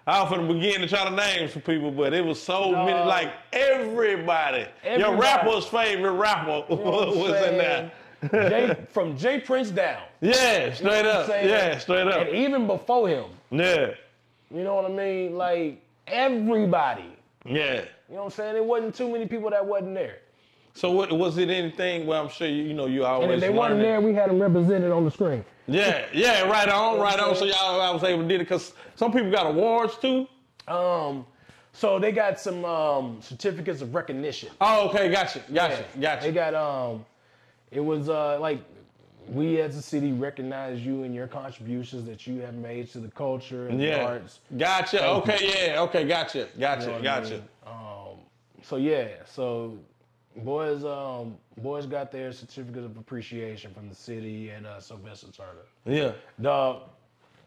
Speaker 2: I was gonna begin to try to name some people, but it was so many, like everybody. Your rapper's favorite rapper
Speaker 3: You know
Speaker 2: was in
Speaker 3: saying?
Speaker 2: there.
Speaker 3: Jay, from J. Prince down.
Speaker 2: Yeah, straight
Speaker 3: You know
Speaker 2: up. Yeah, straight up.
Speaker 3: And even before him.
Speaker 2: Yeah,
Speaker 3: You know what I mean? Like everybody.
Speaker 2: yeah.
Speaker 3: You know what I'm saying? There wasn't too many people that wasn't there.
Speaker 2: So what, was it anything? Well, I'm sure you, you know you always.
Speaker 3: And if they wasn't there, we had them represented on the screen.
Speaker 2: Yeah, yeah, right on, right on. So y'all, I was able to do it because some people got awards too.
Speaker 3: Um, so they got some um, certificates of recognition.
Speaker 2: Oh, okay, gotcha, gotcha,
Speaker 3: They
Speaker 2: gotcha.
Speaker 3: They got um, it was uh like we as a city recognize you and your contributions that you have made to the culture and the arts.
Speaker 2: gotcha.
Speaker 3: Thank
Speaker 2: Okay, yeah, okay, gotcha, gotcha,
Speaker 3: You know what I
Speaker 2: gotcha.
Speaker 3: mean? Um, so yeah, so boys, um, boys got their certificate of appreciation from the city and uh, Sylvester Turner.
Speaker 2: Yeah.
Speaker 3: Dog,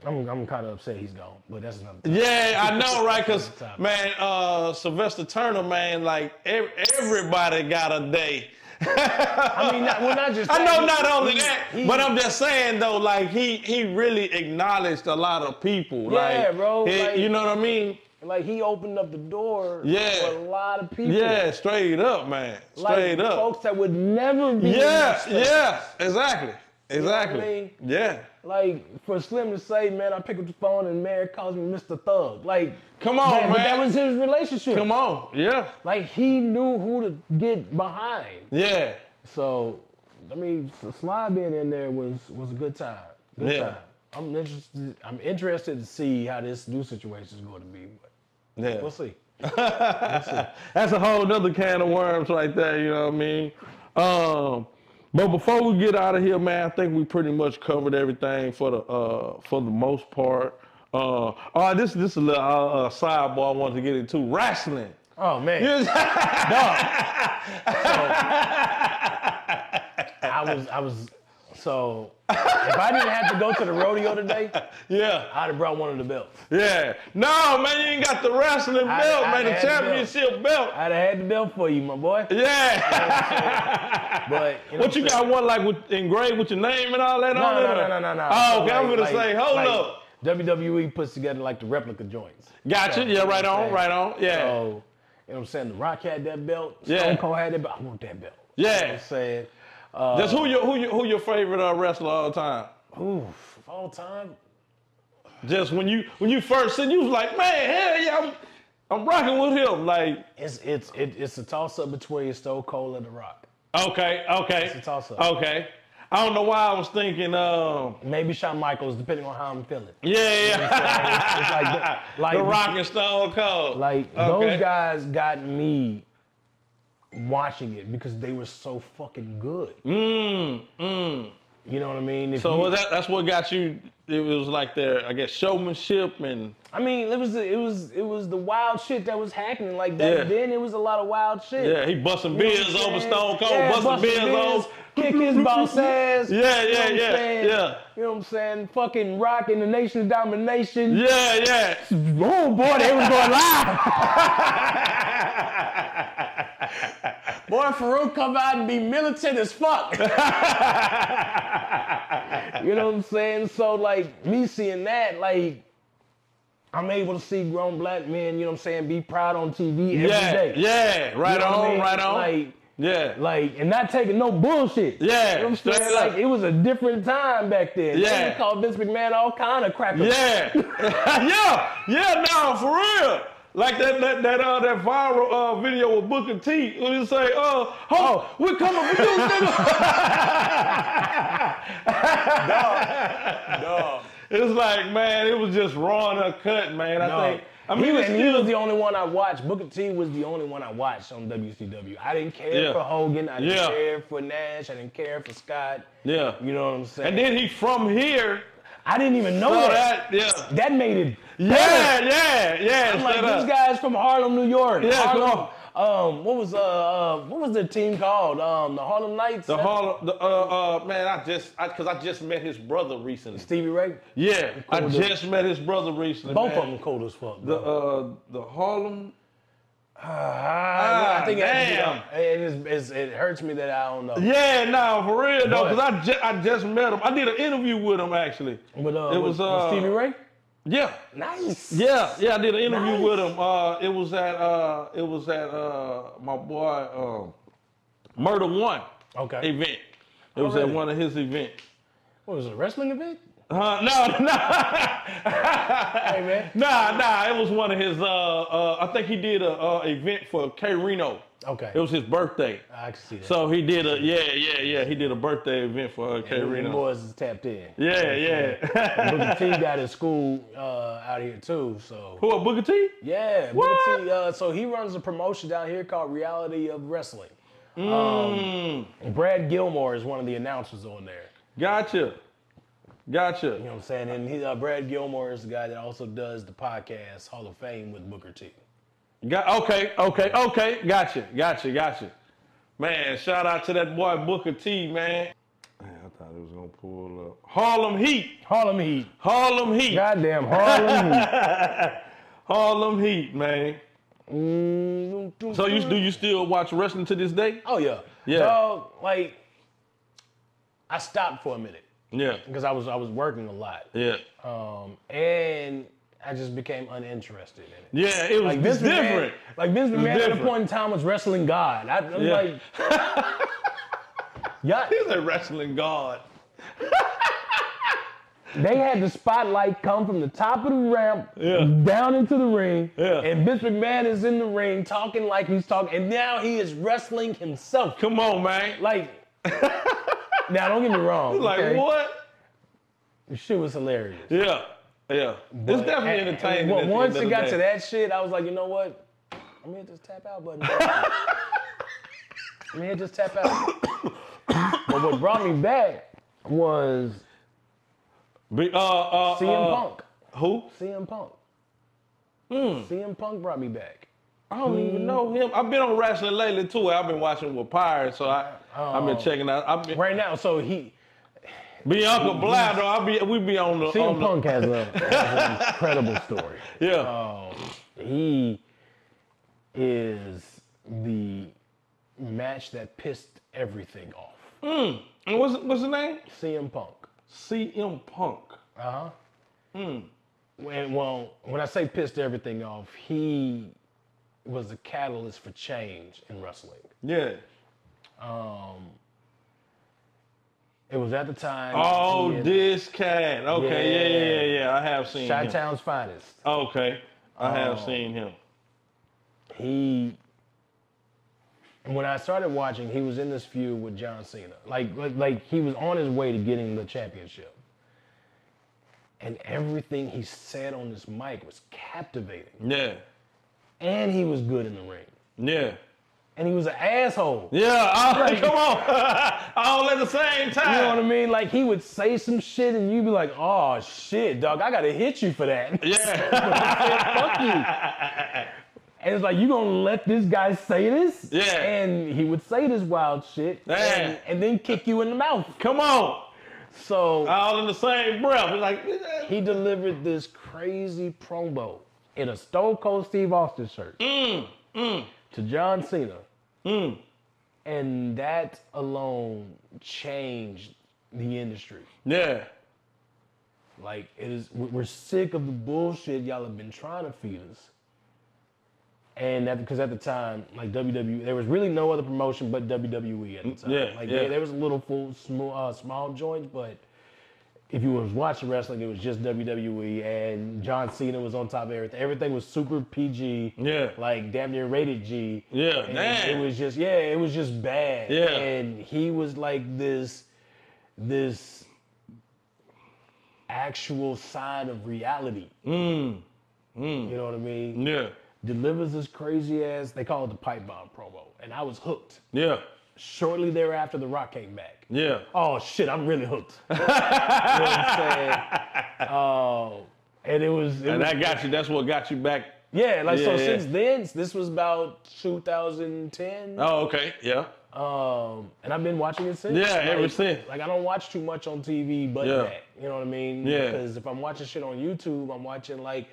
Speaker 3: I'm I'm kind of upset he's gone, but that's another. Time.
Speaker 2: Yeah, I know, right? Because man, uh, Sylvester Turner, man, like ev- everybody got a day.
Speaker 3: I mean, not, well, not just.
Speaker 2: I know
Speaker 3: he-
Speaker 2: not only
Speaker 3: he-
Speaker 2: that,
Speaker 3: he-
Speaker 2: but I'm just saying though, like he he really acknowledged a lot of people.
Speaker 3: Yeah,
Speaker 2: like,
Speaker 3: bro,
Speaker 2: he-
Speaker 3: like-
Speaker 2: you know what I mean?
Speaker 3: Like he opened up the door
Speaker 2: Yeah.
Speaker 3: for a lot of people.
Speaker 2: Yeah, straight up, man,
Speaker 3: like
Speaker 2: straight up.
Speaker 3: folks that would never be.
Speaker 2: Yeah, yeah, exactly,
Speaker 3: what I
Speaker 2: exactly.
Speaker 3: mean?
Speaker 2: Yeah.
Speaker 3: Like for Slim to say, man, I pick up the phone and Mary calls me Mr. Thug. Like,
Speaker 2: Come on,
Speaker 3: man, but that was his relationship.
Speaker 2: Come on, yeah,
Speaker 3: Like he knew who to get behind.
Speaker 2: yeah,
Speaker 3: So, I mean, Slide being in there was was a good time. Good
Speaker 2: Yeah.
Speaker 3: time. I'm interested. I'm interested to see how this new situation is going to be.
Speaker 2: Yeah.
Speaker 3: we'll see.
Speaker 2: That's a whole other can of worms right there, you know what I mean? Um, but before we get out of here, man, I think we pretty much covered everything for the uh, for the most part. Uh, oh, this this is a little uh, uh, sidebar I wanted to get into wrestling.
Speaker 3: Oh man,
Speaker 2: Yes.
Speaker 3: I was I was so if I didn't have to go to the rodeo today,
Speaker 2: yeah,
Speaker 3: I'd have brought one of the belts.
Speaker 2: yeah. No, man, you ain't got the wrestling
Speaker 3: I-
Speaker 2: belt,
Speaker 3: I
Speaker 2: man, the
Speaker 3: the belt.
Speaker 2: championship belt.
Speaker 3: I'd have had the belt for you, my boy.
Speaker 2: Yeah.
Speaker 3: But you know
Speaker 2: what you
Speaker 3: saying?
Speaker 2: got? One like with engraved with your name and all that
Speaker 3: No,
Speaker 2: on
Speaker 3: no,
Speaker 2: it?
Speaker 3: no, no, no, no.
Speaker 2: Oh, okay. I'm gonna
Speaker 3: like-
Speaker 2: say, hold
Speaker 3: like
Speaker 2: up.
Speaker 3: WWE puts together like the replica joints.
Speaker 2: Gotcha.
Speaker 3: So,
Speaker 2: yeah, right
Speaker 3: you
Speaker 2: on,
Speaker 3: I'm
Speaker 2: right on. Yeah.
Speaker 3: So You know what I'm saying? The Rock had that belt.
Speaker 2: Yeah.
Speaker 3: Stone Cold had that belt. I want that belt. You know what
Speaker 2: Yeah.
Speaker 3: I'm saying?
Speaker 2: Just who your who your who your favorite uh, wrestler all time?
Speaker 3: Oof, of all time.
Speaker 2: Just when you when you first seen, you was like, man, hell yeah, I'm, I'm rocking with him. Like,
Speaker 3: It's it's it, it's a toss up between Stone Cold and The Rock.
Speaker 2: okay, okay, it's
Speaker 3: a toss-up.
Speaker 2: okay. I don't know why I was thinking, um,
Speaker 3: Maybe Shawn Michaels, depending on how I'm feeling.
Speaker 2: yeah, yeah,
Speaker 3: It's like the- like
Speaker 2: the Rock and Stone Cold.
Speaker 3: Like
Speaker 2: Okay.
Speaker 3: those guys got me watching it because they were so fucking good.
Speaker 2: Mm, mm.
Speaker 3: You know what I mean? If
Speaker 2: So
Speaker 3: you-
Speaker 2: that that's what got you? It was like their, I guess, showmanship and
Speaker 3: I mean, it was it was it was the wild shit that was happening. Like that,
Speaker 2: Yeah.
Speaker 3: then, it was a lot of wild shit.
Speaker 2: yeah, he busting
Speaker 3: You
Speaker 2: beers over? Stone Cold,
Speaker 3: Yeah,
Speaker 2: busting beers over.
Speaker 3: kick his boss ass.
Speaker 2: Yeah,
Speaker 3: You know
Speaker 2: yeah,
Speaker 3: what I'm
Speaker 2: yeah,
Speaker 3: saying?
Speaker 2: yeah.
Speaker 3: You know what I'm saying? Fucking rocking the nation of domination.
Speaker 2: Yeah, yeah.
Speaker 3: Oh boy, they was going live. Boy, Farouk come out and be militant as fuck. you know what I'm saying? So like me seeing that, like I'm able to see grown black men, you know what I'm saying, be proud on TV every
Speaker 2: Yeah,
Speaker 3: day.
Speaker 2: yeah, right
Speaker 3: You know
Speaker 2: on,
Speaker 3: I mean?
Speaker 2: right on.
Speaker 3: Like,
Speaker 2: yeah,
Speaker 3: like, and not taking no bullshit.
Speaker 2: Yeah,
Speaker 3: You know what I'm saying?
Speaker 2: up.
Speaker 3: Like, it was a different time back then.
Speaker 2: Yeah.
Speaker 3: They called Vince McMahon all kind of crap.
Speaker 2: yeah, yeah, yeah. No, for real. Like that, that, that, uh, that viral uh, video with Booker T. When you say, "Oh, oh, we're coming for you, nigga."
Speaker 3: Dog.
Speaker 2: It's like, man, it was just raw and uncut, man. I
Speaker 3: No.
Speaker 2: think. I mean,
Speaker 3: he,
Speaker 2: it's
Speaker 3: and he was the only one I watched. Booker T was the only one I watched on WCW. I didn't care
Speaker 2: Yeah.
Speaker 3: for Hogan. I didn't
Speaker 2: Yeah.
Speaker 3: care for Nash. I didn't care for Scott.
Speaker 2: yeah.
Speaker 3: You know what I'm saying?
Speaker 2: And then he from here.
Speaker 3: I didn't even know that.
Speaker 2: that, yeah,
Speaker 3: That made it.
Speaker 2: yeah,
Speaker 3: better.
Speaker 2: yeah, yeah.
Speaker 3: I'm like
Speaker 2: up.
Speaker 3: guy's from Harlem, New York.
Speaker 2: Yeah,
Speaker 3: Harlem. Um, what was uh, uh, what was the team called? Um, the Harlem Knights.
Speaker 2: The Hall, the, uh, uh, man, I just, I, cause I just met his brother recently.
Speaker 3: Stevie Ray.
Speaker 2: Yeah, I
Speaker 3: Cool dude.
Speaker 2: just met his brother recently.
Speaker 3: Both
Speaker 2: man.
Speaker 3: of them cool as fuck.
Speaker 2: The uh, the Harlem.
Speaker 3: Ah, I think it,
Speaker 2: damn.
Speaker 3: it, is, it's, it hurts me that I don't know.
Speaker 2: Yeah, nah, for real though,
Speaker 3: But-
Speaker 2: cause I just, I just met him. I did an interview with him actually.
Speaker 3: With, uh,
Speaker 2: It was,
Speaker 3: with
Speaker 2: uh,
Speaker 3: Stevie Ray.
Speaker 2: Yeah,
Speaker 3: Nice.
Speaker 2: yeah, yeah. I did an interview
Speaker 3: Nice.
Speaker 2: with him. Uh, it was at, uh, it was at uh, my boy, um, Murder One
Speaker 3: Okay.
Speaker 2: event. It was at one of his events.
Speaker 3: What was it, a wrestling event?
Speaker 2: Uh, no, no.
Speaker 3: Hey, man.
Speaker 2: Nah, nah, it was one of his. Uh, uh, I think he did a uh, event for K Reno.
Speaker 3: Okay.
Speaker 2: It was his birthday,
Speaker 3: I can see that.
Speaker 2: so he did a yeah, yeah, yeah. He did a birthday event for uh, K
Speaker 3: the
Speaker 2: Reno.
Speaker 3: boys is tapped in.
Speaker 2: Yeah, yeah.
Speaker 3: Booker T got his school uh, out here too, so
Speaker 2: Who? Booker T?
Speaker 3: yeah.
Speaker 2: What?
Speaker 3: Booker T. Uh, so he runs a promotion down here called Reality of Wrestling.
Speaker 2: Mm,
Speaker 3: Brad Gilmore is one of the announcers on there.
Speaker 2: gotcha, gotcha.
Speaker 3: You know what I'm saying? And he, uh, Brad Gilmore is the guy that also does the podcast Hall of Fame with Booker T.
Speaker 2: Got okay, okay, okay. Gotcha, gotcha, gotcha. Man, shout out to that boy Booker T, man. Man, I thought it was gonna pull up. Harlem Heat,
Speaker 3: Harlem Heat.
Speaker 2: Harlem Heat,
Speaker 3: Goddamn Harlem Heat.
Speaker 2: Harlem Heat, man.
Speaker 3: Mm,
Speaker 2: So you do you still watch wrestling to this day?
Speaker 3: Oh yeah.
Speaker 2: Yeah.
Speaker 3: Dog, like I stopped for a minute
Speaker 2: Yeah,
Speaker 3: because I was I was working a lot.
Speaker 2: yeah,
Speaker 3: Um, and I just became uninterested in it.
Speaker 2: yeah. It was
Speaker 3: Like Vince
Speaker 2: different.
Speaker 3: McMahon, like Vince McMahon at a point in time was wrestling God. I, I'm
Speaker 2: Yeah.
Speaker 3: like, yeah,
Speaker 2: He's a wrestling god.
Speaker 3: they had the spotlight come from the top of the ramp
Speaker 2: Yeah.
Speaker 3: down into the ring,
Speaker 2: Yeah.
Speaker 3: and Vince McMahon is in the ring talking like he's talking, and now he is wrestling himself.
Speaker 2: Come on, man.
Speaker 3: Like, now don't get me wrong.
Speaker 2: Like
Speaker 3: okay?
Speaker 2: what?
Speaker 3: The shit was hilarious.
Speaker 2: Yeah, yeah. it's
Speaker 3: But-
Speaker 2: definitely
Speaker 3: and-
Speaker 2: entertaining. at
Speaker 3: once it got
Speaker 2: day.
Speaker 3: to that shit, I was like, you know what? I'm gonna hit this tap out button. I'm gonna hit this tap out. but what brought me back was
Speaker 2: Be- uh, uh,
Speaker 3: CM
Speaker 2: uh,
Speaker 3: Punk.
Speaker 2: Who?
Speaker 3: CM Punk.
Speaker 2: Hmm.
Speaker 3: CM Punk brought me back.
Speaker 2: I don't even know him. I've been on wrestling lately too. I've been watching with Pirates, so I I've been checking out. I've been
Speaker 3: Right now, so he
Speaker 2: Bianca Blair though. I be we be on the
Speaker 3: CM
Speaker 2: on the,
Speaker 3: Punk has, a, has an incredible story.
Speaker 2: yeah.
Speaker 3: Um, he is the match that pissed everything off.
Speaker 2: And what's what's the name?
Speaker 3: CM Punk.
Speaker 2: CM Punk.
Speaker 3: Uh huh.
Speaker 2: Hmm.
Speaker 3: When, well, when I say pissed everything off, he was the catalyst for change in wrestling.
Speaker 2: Yeah.
Speaker 3: Um, It was at the time.
Speaker 2: Oh,
Speaker 3: he and
Speaker 2: this cat. Okay, yeah, yeah, yeah, yeah. I have seen him.
Speaker 3: Chi-Town's finest.
Speaker 2: Okay, I have
Speaker 3: Oh.
Speaker 2: seen him.
Speaker 3: He when I started watching, he was in this feud with John Cena. Like, like, like he was on his way to getting the championship. And everything he said on this mic was captivating.
Speaker 2: Yeah,
Speaker 3: And he was good in the ring.
Speaker 2: yeah,
Speaker 3: And he was an asshole.
Speaker 2: yeah. All, come on, all at the same time.
Speaker 3: You know what I mean? Like he would say some shit and you'd be like, oh shit, dog, I gotta hit you for that.
Speaker 2: Yeah,
Speaker 3: Fuck you. And it's like, you gonna let this guy say this?
Speaker 2: Yeah.
Speaker 3: And he would say this wild shit
Speaker 2: Yeah.
Speaker 3: and, and then kick you in the mouth.
Speaker 2: come on,
Speaker 3: So
Speaker 2: all in the same breath. It's like,
Speaker 3: he delivered this crazy promo in a Stone Cold Steve Austin shirt
Speaker 2: Mm,
Speaker 3: to John Cena. And that alone changed the industry.
Speaker 2: yeah,
Speaker 3: Like it is, we- we're sick of the bullshit y'all have been trying to feed us. And that because at the time, like WWE, there was really no other promotion but WWE at the time.
Speaker 2: Yeah,
Speaker 3: like
Speaker 2: yeah.
Speaker 3: There, there was a little full small, uh, small joints, but if you was watching wrestling, it was just WWE, and John Cena was on top of everything. Everything was super PG.
Speaker 2: Yeah.
Speaker 3: like damn near rated G.
Speaker 2: Yeah,
Speaker 3: and
Speaker 2: damn.
Speaker 3: It was just yeah, it was just bad.
Speaker 2: Yeah.
Speaker 3: and he was like this, this actual side of reality.
Speaker 2: Mm.
Speaker 3: You know what I mean?
Speaker 2: yeah,
Speaker 3: Delivers this crazy ass. They call it the pipe bomb promo, and I was hooked.
Speaker 2: yeah,
Speaker 3: Shortly thereafter, The Rock came back.
Speaker 2: yeah.
Speaker 3: Oh shit, I'm really hooked. you know what I'm saying? Oh, and it was, it
Speaker 2: And
Speaker 3: was
Speaker 2: that got you. That's what got you back.
Speaker 3: yeah, like so
Speaker 2: Yeah, yeah.
Speaker 3: since then, this was about 2010.
Speaker 2: Oh, okay, yeah,
Speaker 3: Um, and I've been watching it since.
Speaker 2: Yeah, ever since.
Speaker 3: Like I don't watch too much on TV, but
Speaker 2: Yeah.
Speaker 3: that. You know what I mean?
Speaker 2: Yeah.
Speaker 3: Because if I'm watching shit on YouTube, I'm watching like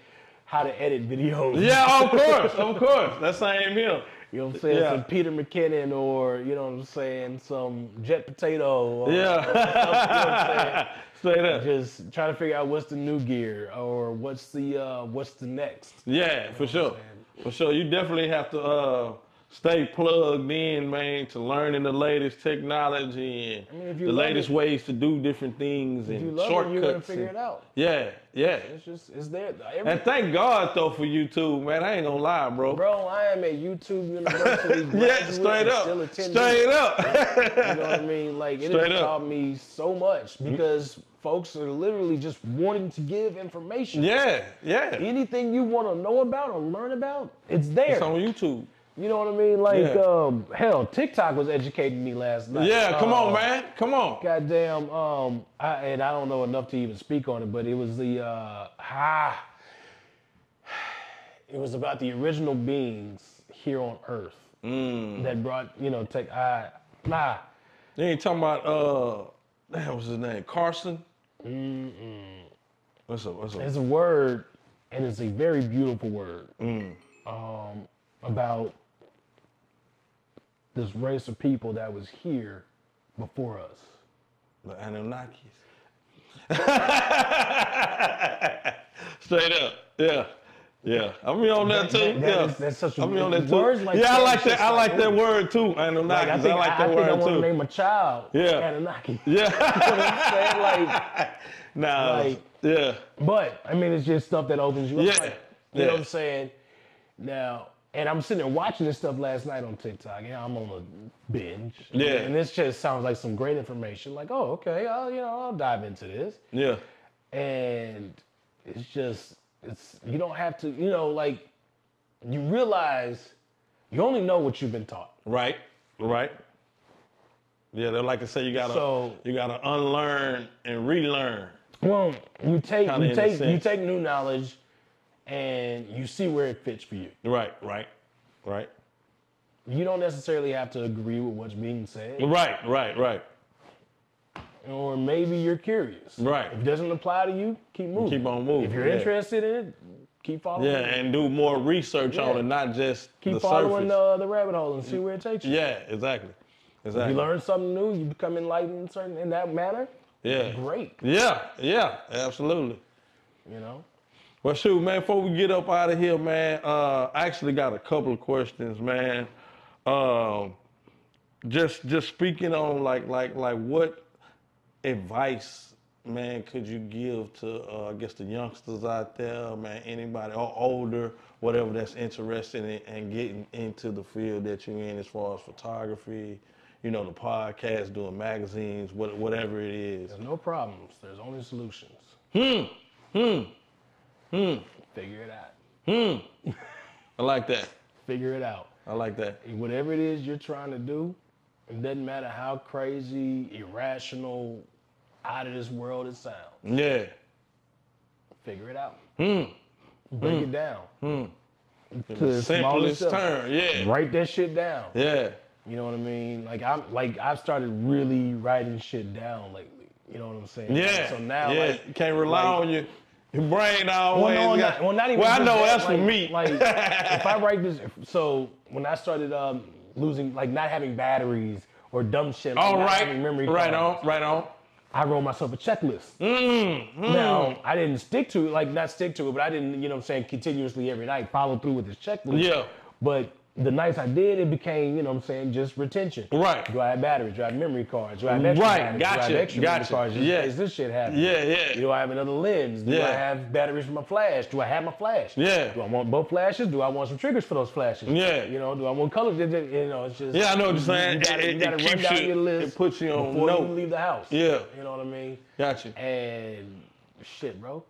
Speaker 3: how to edit videos.
Speaker 2: yeah. Of course, of course. That's same here.
Speaker 3: You know what I'm saying?
Speaker 2: Yeah.
Speaker 3: Some Peter McKinnon or you know what I'm saying, some Jet Potato. Or,
Speaker 2: Yeah. Straight up.
Speaker 3: Just trying to figure out what's the new gear or what's the uh, what's the next.
Speaker 2: Yeah, for sure. For sure. You definitely have to uh, stay plugged in, man, to learning the latest technology and
Speaker 3: mean,
Speaker 2: the latest
Speaker 3: it-
Speaker 2: ways to do different things and
Speaker 3: you
Speaker 2: shortcuts.
Speaker 3: it, you're gonna figure
Speaker 2: and-
Speaker 3: it out.
Speaker 2: Yeah, yeah.
Speaker 3: It's just it's there. Every,
Speaker 2: And thank God though for YouTube, man. I ain't gonna lie, bro.
Speaker 3: bro, I am a YouTube University
Speaker 2: yeah, straight up. Straight up.
Speaker 3: You know what I mean? Like it
Speaker 2: Straight
Speaker 3: has taught me so much mm-hmm. because folks are literally just wanting to give information.
Speaker 2: yeah, yeah.
Speaker 3: Anything you want to know about or learn about, it's there.
Speaker 2: It's on YouTube.
Speaker 3: You know what I mean? Like
Speaker 2: Yeah.
Speaker 3: um, hell, TikTok was educating me last night.
Speaker 2: Yeah, come
Speaker 3: Uh,
Speaker 2: on, man. Come on.
Speaker 3: Goddamn, um, I, and I don't know enough to even speak on it, but it was the uh, ah, it was about the original beings here on Earth
Speaker 2: Mm.
Speaker 3: that brought you know take I nah.
Speaker 2: They ain't talking about uh damn, what's his name? Carson? What's up? What's up?
Speaker 3: It's a word, and it's a very beautiful word
Speaker 2: Mm.
Speaker 3: um, about this race of people that was here before us.
Speaker 2: The Anunnakis. Straight up. Yeah. Yeah. I'm on that too.
Speaker 3: That- that
Speaker 2: yeah.
Speaker 3: is- that's such a-
Speaker 2: I'm on that too.
Speaker 3: like
Speaker 2: yeah, I like that. I
Speaker 3: like,
Speaker 2: like that
Speaker 3: ooh.
Speaker 2: word too. Anunnakis.
Speaker 3: Like, I
Speaker 2: I,
Speaker 3: think,
Speaker 2: like
Speaker 3: I,
Speaker 2: that
Speaker 3: think I
Speaker 2: word
Speaker 3: want to
Speaker 2: too.
Speaker 3: name a child
Speaker 2: Yeah.
Speaker 3: Anunnaki.
Speaker 2: Yeah.
Speaker 3: You know what I'm saying? Like,
Speaker 2: nah.
Speaker 3: Like-
Speaker 2: yeah.
Speaker 3: but I mean, it's just stuff that opens you up.
Speaker 2: Yeah.
Speaker 3: Like, you
Speaker 2: Yeah.
Speaker 3: know what I'm saying? Now, and I'm sitting there watching this stuff last night on TikTok. Yeah, I'm on a binge.
Speaker 2: Yeah.
Speaker 3: And this just sounds like some great information. Like, oh, okay, I'll, you know, I'll dive into this.
Speaker 2: Yeah.
Speaker 3: and it's just it's you don't have to you know like you realize you only know what you've been taught
Speaker 2: Right. Right. Yeah, they're like I say, you gotta
Speaker 3: So-
Speaker 2: you gotta unlearn and relearn.
Speaker 3: well you take
Speaker 2: Kinda
Speaker 3: you take you take new knowledge and you see where it fits for you
Speaker 2: Right, right, right.
Speaker 3: you don't necessarily have to agree with what's being said
Speaker 2: Right, right, right.
Speaker 3: or maybe you're curious
Speaker 2: Right.
Speaker 3: if it doesn't apply to you keep moving
Speaker 2: Keep on moving.
Speaker 3: if you're
Speaker 2: yeah.
Speaker 3: interested in it keep following
Speaker 2: Yeah, and do more research on it, not just
Speaker 3: keep
Speaker 2: the
Speaker 3: following the, the rabbit hole and see where it takes you
Speaker 2: Yeah, exactly.
Speaker 3: if
Speaker 2: Exactly.
Speaker 3: you learn something new you become enlightened in certain in that manner
Speaker 2: yeah.
Speaker 3: great
Speaker 2: Yeah, yeah, absolutely.
Speaker 3: you know
Speaker 2: Well, shoot, man. Before we get up out of here, man, uh, I actually got a couple of questions, man. Um, just just speaking on like like like what advice, man, could you give to uh, I guess the youngsters out there, man, anybody or older, whatever that's interested in, in getting into the field that you're in as far as photography, you know, the podcast, doing magazines, what, whatever it is.
Speaker 3: There's no problems. There's only solutions.
Speaker 2: Hmm. Hmm. Hmm.
Speaker 3: Figure it out.
Speaker 2: Hmm. I like that.
Speaker 3: Figure it out.
Speaker 2: I like that.
Speaker 3: Whatever it is you're trying to do, it doesn't matter how crazy, irrational, out of this world it sounds.
Speaker 2: Yeah.
Speaker 3: Figure it out.
Speaker 2: Hmm.
Speaker 3: Break it down.
Speaker 2: Hmm.
Speaker 3: To the smallest
Speaker 2: Simplest term. Yeah.
Speaker 3: Write that shit down.
Speaker 2: Yeah.
Speaker 3: You know what I mean? Like I'm like I've started really writing shit down lately. You know what I'm saying?
Speaker 2: Yeah.
Speaker 3: So now
Speaker 2: yeah.
Speaker 3: like
Speaker 2: you can't rely
Speaker 3: like-
Speaker 2: on your your brain always.
Speaker 3: well, no,
Speaker 2: got-
Speaker 3: not, well, not even.
Speaker 2: Well, I know
Speaker 3: that,
Speaker 2: that's
Speaker 3: like,
Speaker 2: for me.
Speaker 3: Like, if I write this, so when I started um, losing, like, not having batteries or dumb shit, like
Speaker 2: All right.
Speaker 3: memory
Speaker 2: Right
Speaker 3: cards,
Speaker 2: on. Right on.
Speaker 3: I wrote myself a checklist.
Speaker 2: Mm, mm.
Speaker 3: Now, I didn't stick to it, like, not stick to it, but I didn't, you know what I'm saying, continuously every night follow through with this checklist.
Speaker 2: Yeah.
Speaker 3: But the nights I did, it became, you know what I'm saying, just retention.
Speaker 2: Right.
Speaker 3: Do I have batteries? Do I have memory cards? Do I have extra
Speaker 2: Right,
Speaker 3: batteries? Do I have
Speaker 2: gotcha,
Speaker 3: memory
Speaker 2: gotcha.
Speaker 3: cards just
Speaker 2: Yeah.
Speaker 3: in case this shit happens?
Speaker 2: Yeah, yeah.
Speaker 3: Do I have another lens? Do
Speaker 2: Yeah.
Speaker 3: I have batteries for my flash? Do I have my flash?
Speaker 2: Yeah.
Speaker 3: Do I want both flashes? Do I want some triggers for those flashes?
Speaker 2: Yeah.
Speaker 3: You know, do I want colors? You know, it's just.
Speaker 2: Yeah, I know what you're saying.
Speaker 3: You gotta,
Speaker 2: It-
Speaker 3: you gotta
Speaker 2: it
Speaker 3: run down
Speaker 2: you-
Speaker 3: your list.
Speaker 2: it puts you on
Speaker 3: before
Speaker 2: note.
Speaker 3: you leave the house.
Speaker 2: Yeah.
Speaker 3: You know what I mean?
Speaker 2: Gotcha.
Speaker 3: And shit, bro,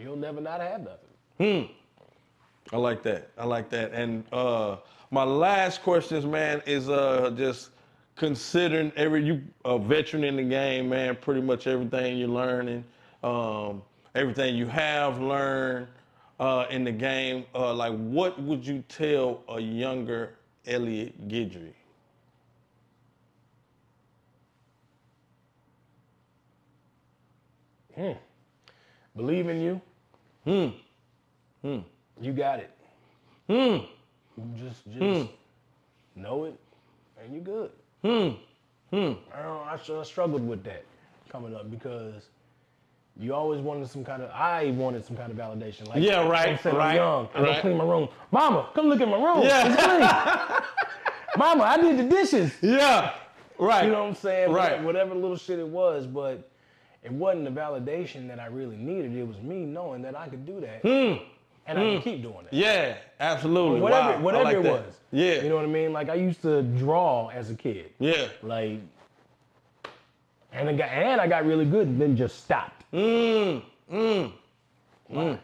Speaker 3: you'll never not have nothing.
Speaker 2: Hmm. I like that. I like that. And uh, my last questions, man, is uh, just considering every you a veteran in the game, man. Pretty much everything you're learning, um, everything you have learned uh, in the game. Uh, like, what would you tell a younger Elliot Guidry?
Speaker 3: Believe in you.
Speaker 2: Hmm. Hmm.
Speaker 3: You got it.
Speaker 2: Hmm.
Speaker 3: Just, just know it, and you're good.
Speaker 2: Hmm. Hmm.
Speaker 3: I. I sure struggled with that coming up because you always wanted some kind of. I wanted some kind of validation. Like
Speaker 2: Yeah, right, right,
Speaker 3: I'm young. I
Speaker 2: right.
Speaker 3: go clean my room. Mama, come look at my room.
Speaker 2: Yeah.
Speaker 3: It's clean. Mama, I did the dishes.
Speaker 2: Yeah. Right.
Speaker 3: You know what I'm saying?
Speaker 2: Right.
Speaker 3: Whatever little shit it was, but it wasn't the validation that I really needed. It was me knowing that I could do that,
Speaker 2: Hmm.
Speaker 3: And I can keep doing that.
Speaker 2: Yeah. Absolutely.
Speaker 3: Whatever,
Speaker 2: Wow.
Speaker 3: Whatever
Speaker 2: like
Speaker 3: it
Speaker 2: that.
Speaker 3: was.
Speaker 2: Yeah.
Speaker 3: You know what I mean? Like I used to draw as a kid.
Speaker 2: Yeah.
Speaker 3: Like, and I got and I got really good, and then just stopped.
Speaker 2: Mm. Mm. Mm.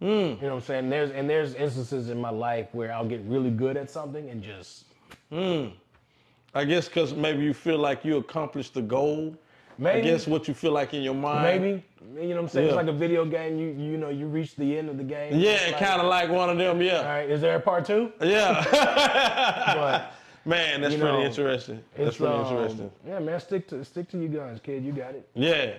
Speaker 3: You know what I'm saying? There's and there's instances in my life where I'll get really good at something and just
Speaker 2: Mm. I guess because maybe you feel like you accomplished the goal. I
Speaker 3: maybe
Speaker 2: guess what you feel like in your mind.
Speaker 3: maybe you know what I'm saying? It's like a video game. You you know you reach the end of the game.
Speaker 2: Yeah,
Speaker 3: like,
Speaker 2: kind of like one of them. Yeah.
Speaker 3: right, is there a part two?
Speaker 2: Yeah.
Speaker 3: But
Speaker 2: Man, that's pretty
Speaker 3: know,
Speaker 2: interesting. That's pretty
Speaker 3: um,
Speaker 2: interesting.
Speaker 3: Yeah, man, stick to stick to your guns, kid. You got it.
Speaker 2: Yeah.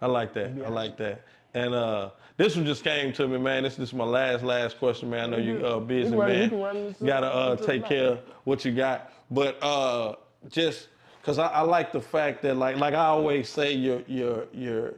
Speaker 2: I like that. I like that. And uh, this one just came to me, man. This, this is my last, last question, man. I know you uh, busy,
Speaker 3: can run- you
Speaker 2: man.
Speaker 3: can run this-
Speaker 2: Gotta uh, take care of what you got. But uh, just because I, I like the fact that, like, like I always say, your your your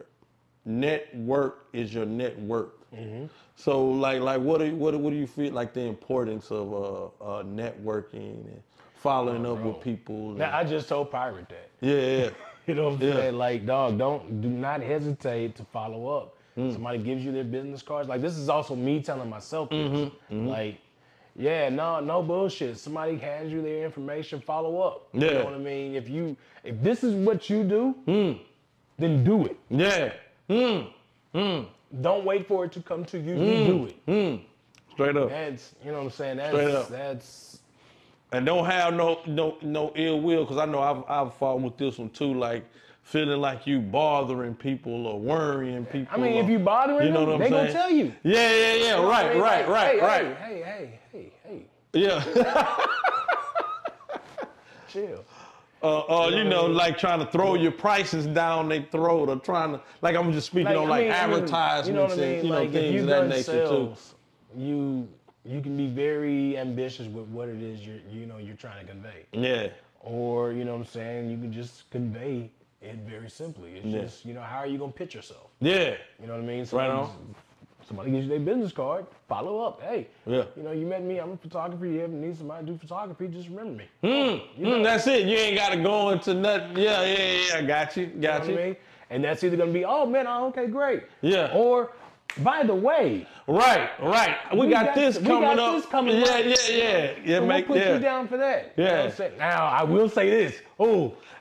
Speaker 2: network is your network.
Speaker 3: Mm-hmm.
Speaker 2: So, like, like what do you, what what do you feel like the importance of uh, uh, networking and following up with people? and-
Speaker 3: Now I just told Pirate that.
Speaker 2: yeah, yeah.
Speaker 3: You know what I'm
Speaker 2: Yeah.
Speaker 3: saying? Like, dog, don't do not hesitate to follow up.
Speaker 2: Mm.
Speaker 3: Somebody gives you their business cards. Like, this is also me telling myself this.
Speaker 2: Mm-hmm.
Speaker 3: Like, yeah, no, no bullshit. Somebody hands you their information, follow up.
Speaker 2: Yeah.
Speaker 3: You know what I mean? If you if this is what you do,
Speaker 2: Mm.
Speaker 3: then do it.
Speaker 2: Yeah. Mm. Mm.
Speaker 3: Don't wait for it to come to you. You do it.
Speaker 2: Mm. Straight up.
Speaker 3: That's you know what I'm saying? That's
Speaker 2: Straight up.
Speaker 3: that's
Speaker 2: And don't have no no no ill will, because I know I've I've fought with this one too, like feeling like you bothering people or worrying people.
Speaker 3: I mean, if
Speaker 2: or-
Speaker 3: you bothering
Speaker 2: you know
Speaker 3: them,
Speaker 2: what I'm
Speaker 3: they gonna tell you.
Speaker 2: Yeah, yeah, yeah.
Speaker 3: You know what I
Speaker 2: Right,
Speaker 3: mean?
Speaker 2: right,
Speaker 3: Like,
Speaker 2: right,
Speaker 3: hey,
Speaker 2: right.
Speaker 3: Hey, hey, hey, hey,
Speaker 2: Yeah.
Speaker 3: chill.
Speaker 2: uh, uh, you know, like trying to throw your prices down their throat or trying to, like I'm just speaking on like
Speaker 3: I mean-
Speaker 2: advertisements
Speaker 3: you know I mean?
Speaker 2: and you know
Speaker 3: like if
Speaker 2: things
Speaker 3: you
Speaker 2: of that nature too.
Speaker 3: sales, you you can be very ambitious with what it is you're you know you're trying to convey,
Speaker 2: Yeah.
Speaker 3: or you know what I'm saying. You can just convey it very simply. It's
Speaker 2: Yeah.
Speaker 3: just you know how are you gonna pitch yourself?
Speaker 2: Yeah.
Speaker 3: You know what I mean?
Speaker 2: Right on.
Speaker 3: Somebody gives you their business card, follow up. Hey,
Speaker 2: Yeah.
Speaker 3: you know, you met me. I'm a photographer. You ever need somebody to do photography? Just remember me.
Speaker 2: Mm, that's it. You ain't got to go into nothing. Yeah, yeah, yeah. Got you.
Speaker 3: You
Speaker 2: Got
Speaker 3: know
Speaker 2: you.
Speaker 3: what I mean? And that's either gonna be, oh man, oh, okay, great.
Speaker 2: Yeah.
Speaker 3: Or, by the way,
Speaker 2: Right, right. We,
Speaker 3: We
Speaker 2: got,
Speaker 3: got-
Speaker 2: this
Speaker 3: we
Speaker 2: coming
Speaker 3: got
Speaker 2: up.
Speaker 3: this coming
Speaker 2: yeah,
Speaker 3: up.
Speaker 2: yeah, yeah, yeah.
Speaker 3: we'll put
Speaker 2: yeah.
Speaker 3: you down for that. You know
Speaker 2: Yeah.
Speaker 3: Now, I will say this. Oh,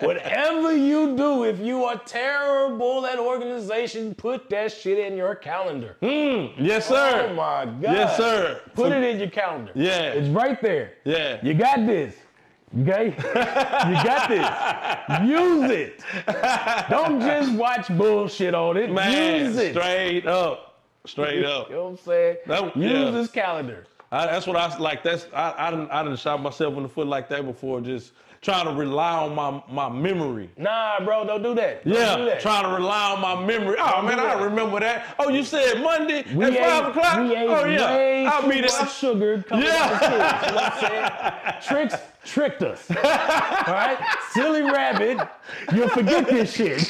Speaker 3: whatever you do, if you are terrible at organization, put that shit in your calendar.
Speaker 2: Mm, yes, sir.
Speaker 3: Oh my God.
Speaker 2: Yes, sir.
Speaker 3: Put
Speaker 2: So-
Speaker 3: it in your calendar.
Speaker 2: Yeah.
Speaker 3: It's right there.
Speaker 2: Yeah.
Speaker 3: You got this. Okay? you got this. Use it. Don't just watch bullshit on it.
Speaker 2: Man,
Speaker 3: Use it.
Speaker 2: straight up, straight up.
Speaker 3: You know what I'm saying?
Speaker 2: That-
Speaker 3: Use
Speaker 2: yeah.
Speaker 3: this calendar.
Speaker 2: I, that's what I like. That's I I done, I done shot myself in the foot like that before. Just trying to rely on my my memory.
Speaker 3: Nah, bro, don't do that. Don't do
Speaker 2: Yeah,
Speaker 3: that.
Speaker 2: trying to rely on my memory. Oh
Speaker 3: Don't
Speaker 2: man, I remember that. Oh, you said Monday
Speaker 3: We
Speaker 2: at
Speaker 3: ate,
Speaker 2: five o'clock.
Speaker 3: we ate
Speaker 2: oh yeah,
Speaker 3: way
Speaker 2: I'll be there.
Speaker 3: sugar coming
Speaker 2: Yeah.
Speaker 3: out the kids. You know what I'm saying? Tricks tricked us. All right? Silly rabbit, you'll forget this shit.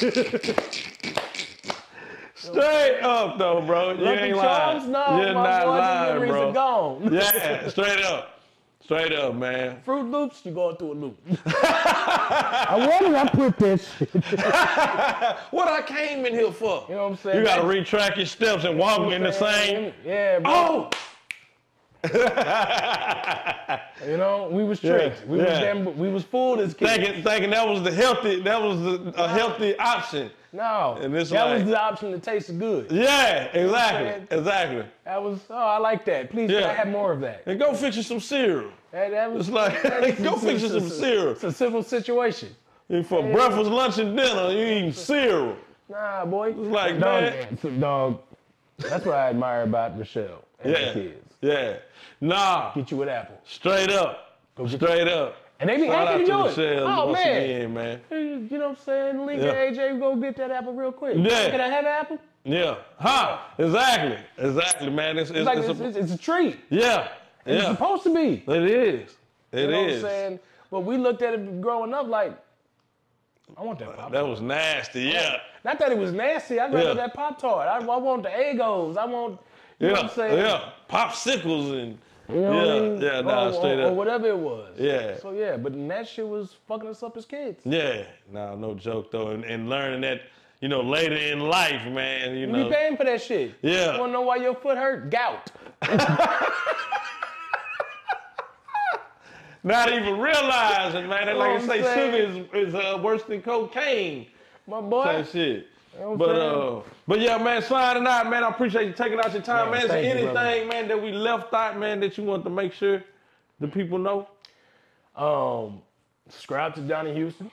Speaker 2: Straight up though, bro. You
Speaker 3: Lucky
Speaker 2: ain't
Speaker 3: Charms?
Speaker 2: lying.
Speaker 3: No,
Speaker 2: You're
Speaker 3: my
Speaker 2: not lying,
Speaker 3: memories
Speaker 2: bro.
Speaker 3: are gone.
Speaker 2: Yeah, straight up, straight up, man.
Speaker 3: Froot Loops, you going through a loop. I wonder I put this shit.
Speaker 2: What I came in here for?
Speaker 3: You know what I'm saying?
Speaker 2: You gotta retrack your steps and walk in the same.
Speaker 3: Yeah, bro.
Speaker 2: Oh,
Speaker 3: You know, we was tricked. we was damn, we was fooled as kids.
Speaker 2: thinking, thinking that was the healthy, that was the, a healthy option.
Speaker 3: No,
Speaker 2: And
Speaker 3: that
Speaker 2: like-
Speaker 3: was the option that tasted good.
Speaker 2: Yeah, exactly, exactly.
Speaker 3: That was, oh, I like that. Please,
Speaker 2: Yeah.
Speaker 3: I have more of that?
Speaker 2: And go fix you some cereal.
Speaker 3: That, that was
Speaker 2: It's like, go fix you some cereal.
Speaker 3: It's a simple situation.
Speaker 2: And for breakfast, lunch, and dinner, you eating cereal.
Speaker 3: Nah, boy. It's
Speaker 2: like,
Speaker 3: dog,
Speaker 2: man.
Speaker 3: dog. That's what I admire about Michelle and the kids.
Speaker 2: Yeah. Nah,
Speaker 3: Get you with Apple.
Speaker 2: straight up, go straight up.
Speaker 3: And they be
Speaker 2: Shout
Speaker 3: happy to do it. Oh, man.
Speaker 2: again, man.
Speaker 3: You know what I'm saying? Link
Speaker 2: Yeah.
Speaker 3: AJ, go get that apple real quick.
Speaker 2: Yeah.
Speaker 3: Can I have an apple?
Speaker 2: Yeah, huh? Exactly, exactly, man. It's, it's,
Speaker 3: It's like
Speaker 2: it's a,
Speaker 3: it's, a treat.
Speaker 2: yeah,
Speaker 3: It's supposed to be.
Speaker 2: It is. It
Speaker 3: You know
Speaker 2: is.
Speaker 3: what I'm saying? But we looked at it growing up like, I want that pop.
Speaker 2: That was nasty. Yeah,
Speaker 3: Not that it was nasty. I'd rather
Speaker 2: Yeah.
Speaker 3: that Pop Tart. I, I want the Eggos. I want, you know
Speaker 2: yeah,
Speaker 3: what I'm saying?
Speaker 2: yeah. Popsicles and
Speaker 3: You know what I
Speaker 2: yeah,
Speaker 3: mean?
Speaker 2: yeah. Nah,
Speaker 3: or,
Speaker 2: straight
Speaker 3: or, or whatever it was.
Speaker 2: Yeah.
Speaker 3: So yeah, but that shit was fucking us up as kids.
Speaker 2: Yeah, nah, no joke though, and, and learning that, you know, later in life, man, you
Speaker 3: You
Speaker 2: know.
Speaker 3: be paying for that shit.
Speaker 2: Yeah.
Speaker 3: You wanna know why your foot hurt? Gout.
Speaker 2: Not even realizing, man. That, like I say, sugar is, is uh, worse than cocaine.
Speaker 3: My boy.
Speaker 2: Type shit.
Speaker 3: Know
Speaker 2: But
Speaker 3: saying?
Speaker 2: uh, but yeah, man, signing out, man. I appreciate you taking out your time,
Speaker 3: Man,
Speaker 2: man. Is there
Speaker 3: thank you,
Speaker 2: anything,
Speaker 3: brother.
Speaker 2: man, that we left out, man, that you want to make sure the people know?
Speaker 3: Um, subscribe to Donnie Houston.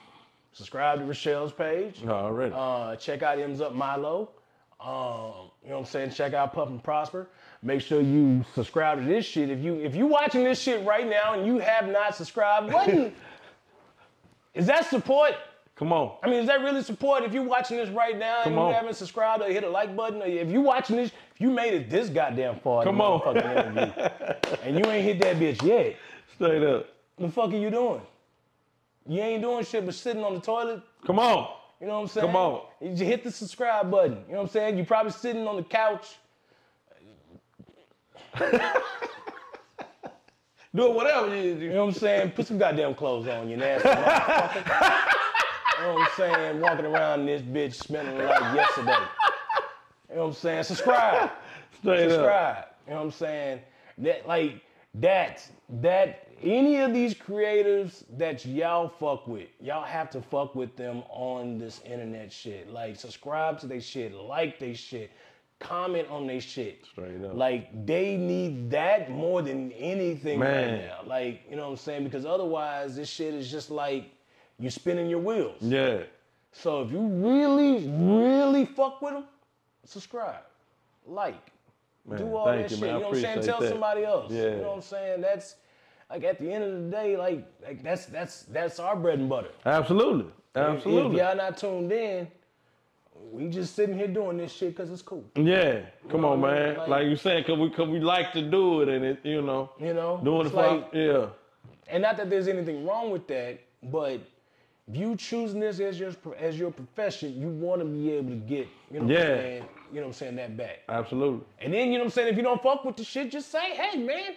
Speaker 3: Subscribe to Rochelle's page.
Speaker 2: No, already.
Speaker 3: Uh, check out M's Up Milo. Um, you know what I'm saying? Check out Puff and Prosper. Make sure you subscribe to this shit. If you if you watching this shit right now and you have not subscribed, what in- is that support?
Speaker 2: Come on.
Speaker 3: I mean, is that really support? If you're watching this right now and
Speaker 2: Come on.
Speaker 3: you haven't subscribed or hit a like button, or if you're watching this, if you made it this goddamn far,
Speaker 2: Come on.
Speaker 3: and you ain't hit that bitch yet,
Speaker 2: Straight up.
Speaker 3: the fuck are you doing? You ain't doing shit but sitting on the toilet.
Speaker 2: Come on.
Speaker 3: You know what I'm saying?
Speaker 2: Come on.
Speaker 3: You just hit the subscribe button. You know what I'm saying? You're probably sitting on the couch.
Speaker 2: Do whatever you,
Speaker 3: You know what I'm saying? Put some goddamn clothes on, you nasty motherfucker. you know what I'm saying? Walking around this bitch smelling like yesterday. You know what I'm saying? Subscribe.
Speaker 2: Straight up.
Speaker 3: subscribe. You know what I'm saying? That like that that any of these creators that y'all fuck with, y'all have to fuck with them on this internet shit. Like subscribe to their shit, like they shit, comment on their shit.
Speaker 2: Straight up.
Speaker 3: Like they need that more than anything
Speaker 2: Man.
Speaker 3: right now. Like, you know what I'm saying? Because otherwise this shit is just like you spinning your wheels.
Speaker 2: Yeah.
Speaker 3: So if you really, really fuck with them, subscribe, like,
Speaker 2: Man,
Speaker 3: do all that
Speaker 2: you,
Speaker 3: shit.
Speaker 2: man.
Speaker 3: You know what I'm saying? Tell
Speaker 2: that.
Speaker 3: somebody else.
Speaker 2: Yeah.
Speaker 3: You know what I'm saying? That's like at the end of the day, like, like that's that's that's our bread and butter.
Speaker 2: Absolutely.
Speaker 3: If-
Speaker 2: Absolutely.
Speaker 3: If y'all not tuned in, we just sitting here doing this shit because it's cool.
Speaker 2: Yeah, come on,
Speaker 3: what I mean?
Speaker 2: man.
Speaker 3: Like-
Speaker 2: Like, you saying, cause we, cause we like to do it, and it, you know,
Speaker 3: You know,
Speaker 2: doing it
Speaker 3: like,
Speaker 2: yeah,
Speaker 3: and not that there's anything wrong with that, but if you choosing this as your as your profession, you want to be able to get, you know, what I'm
Speaker 2: Yeah.
Speaker 3: saying, you know what I'm saying, that back.
Speaker 2: Absolutely.
Speaker 3: And then, you know what I'm saying, if you don't fuck with the shit, just say, hey, man,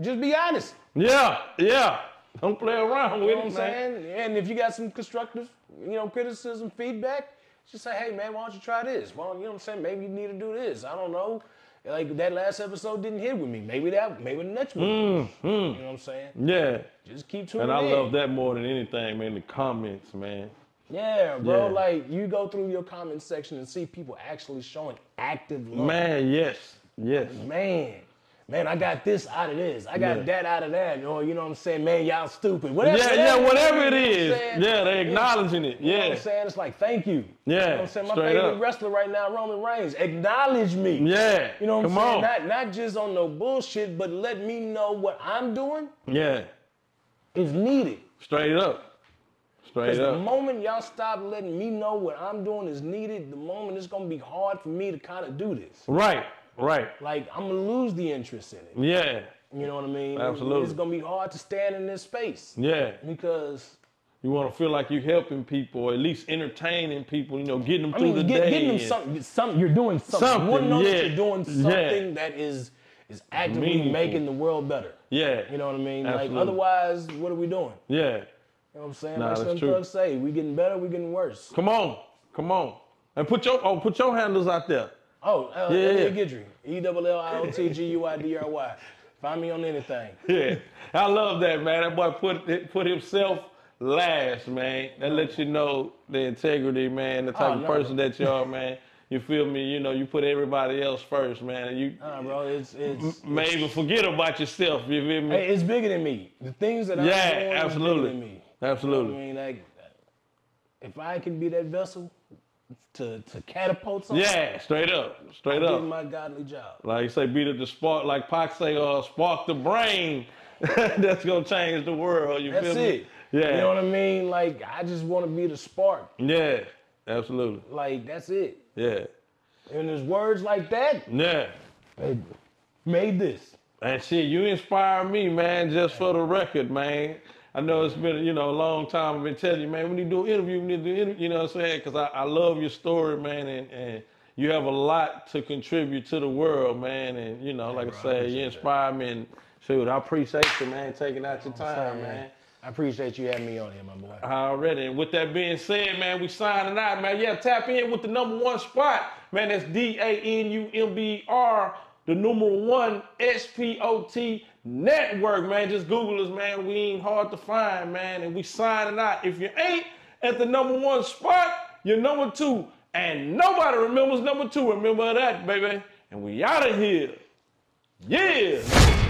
Speaker 3: just be honest.
Speaker 2: Yeah, yeah. Don't play around with
Speaker 3: You know what I'm
Speaker 2: man.
Speaker 3: saying? And if you got some constructive, you know, criticism, feedback, just say, hey, man, why don't you try this? Why don't, you know what I'm saying? Maybe you need to do this. I don't know. Like that last episode didn't hit with me. Maybe that, maybe the next one. Mm, you know mm. what I'm saying?
Speaker 2: Yeah.
Speaker 3: Just keep tuning
Speaker 2: And I
Speaker 3: in.
Speaker 2: love that more than anything, man. The comments, man.
Speaker 3: Yeah, bro.
Speaker 2: Yeah.
Speaker 3: Like you go through your comment section and see people actually showing active love.
Speaker 2: Man, yes, yes.
Speaker 3: man, man, I got this out of this. I got
Speaker 2: Yeah.
Speaker 3: that out of that. Or you know what I'm saying, man, y'all stupid. Whatever.
Speaker 2: Yeah, yeah, whatever it
Speaker 3: you know what I'm
Speaker 2: is. Yeah, they acknowledging it.
Speaker 3: You know what
Speaker 2: Yeah.
Speaker 3: I'm saying? It's like, thank you.
Speaker 2: Yeah,
Speaker 3: You know what I'm saying? My
Speaker 2: straight
Speaker 3: favorite
Speaker 2: up.
Speaker 3: wrestler right now, Roman Reigns. Acknowledge me.
Speaker 2: Yeah.
Speaker 3: You know what
Speaker 2: Come
Speaker 3: I'm saying?
Speaker 2: on.
Speaker 3: Not, not just on no bullshit, but let me know what I'm doing
Speaker 2: Yeah.
Speaker 3: is needed.
Speaker 2: Straight up. Straight
Speaker 3: Because the moment y'all stop letting me know what I'm doing is needed, the moment it's gonna be hard for me to kind of do this.
Speaker 2: Right, right.
Speaker 3: Like I'm gonna lose the interest in it.
Speaker 2: Yeah,
Speaker 3: You know what I mean?
Speaker 2: Absolutely.
Speaker 3: It's gonna be hard to stand in this space
Speaker 2: yeah.
Speaker 3: because
Speaker 2: You want to feel like you're helping people, or at least entertaining people. You know, getting them
Speaker 3: I
Speaker 2: through
Speaker 3: mean,
Speaker 2: the
Speaker 3: get,
Speaker 2: day.
Speaker 3: getting them something, something. You're doing something.
Speaker 2: Something,
Speaker 3: you want to know
Speaker 2: yeah.
Speaker 3: that you're doing
Speaker 2: Yeah.
Speaker 3: something that is is actively
Speaker 2: Meaningful.
Speaker 3: making the world better.
Speaker 2: Yeah.
Speaker 3: You know what I mean?
Speaker 2: Absolutely.
Speaker 3: Like otherwise, what are we doing?
Speaker 2: Yeah.
Speaker 3: You know what I'm saying?
Speaker 2: Nah,
Speaker 3: like some
Speaker 2: true.
Speaker 3: say, we getting better, we getting worse.
Speaker 2: Come on, come on, and put your oh put your handles out there.
Speaker 3: Oh, uh,
Speaker 2: Yeah.
Speaker 3: Elliot Guidry, E double L I O T G U I D R Y. Find me on anything.
Speaker 2: Yeah, I love that man. That boy put put himself last, man. That lets you know the integrity, man. The type
Speaker 3: Oh,
Speaker 2: of person that you are, man. You feel me? You know, you put everybody else first, man. And you
Speaker 3: Nah, bro, it's it's
Speaker 2: may even forget about yourself. You feel me?
Speaker 3: Hey, it's bigger than me. The things that I'm
Speaker 2: Yeah,
Speaker 3: doing
Speaker 2: absolutely.
Speaker 3: is bigger than me.
Speaker 2: Absolutely.
Speaker 3: You know I mean, like, if I can be that vessel to to catapult something,
Speaker 2: Yeah, straight up, straight
Speaker 3: I'm
Speaker 2: up.
Speaker 3: doing my godly job.
Speaker 2: Like you say, beat it to spark, like Pac say, uh, spark the brain. That's gonna change the world. You
Speaker 3: That's
Speaker 2: feel me?
Speaker 3: it.
Speaker 2: Yeah.
Speaker 3: You know what I mean? Like, I just want to be the spark.
Speaker 2: Yeah, absolutely.
Speaker 3: Like, that's it.
Speaker 2: Yeah,
Speaker 3: And there's words like that.
Speaker 2: yeah.
Speaker 3: Made this.
Speaker 2: And shit, you inspire me, man, just for the record, man. I know it's been, you know, a long time. I've been telling you, man, when you do an interview, we need to do interview, you know what I'm saying? Because I, I love your story, man, and, and you have a lot to contribute to the world, man. And, you know, like I
Speaker 3: bro, I
Speaker 2: say, you inspire me. And, shoot, I appreciate you, man, taking out your time, man.
Speaker 3: I appreciate you having me on here, my boy.
Speaker 2: Already. And with that being said, man, we signing out, man. Yeah, tap in with the number one spot. Man, that's D-A-N-U-M-B-R, the number one S-P-O-T network, man. Just Google us, man. We ain't hard to find, man. And we signing out. If you ain't at the number one spot, you're number two. And nobody remembers number two. Remember that, baby. And we out of here. Yeah.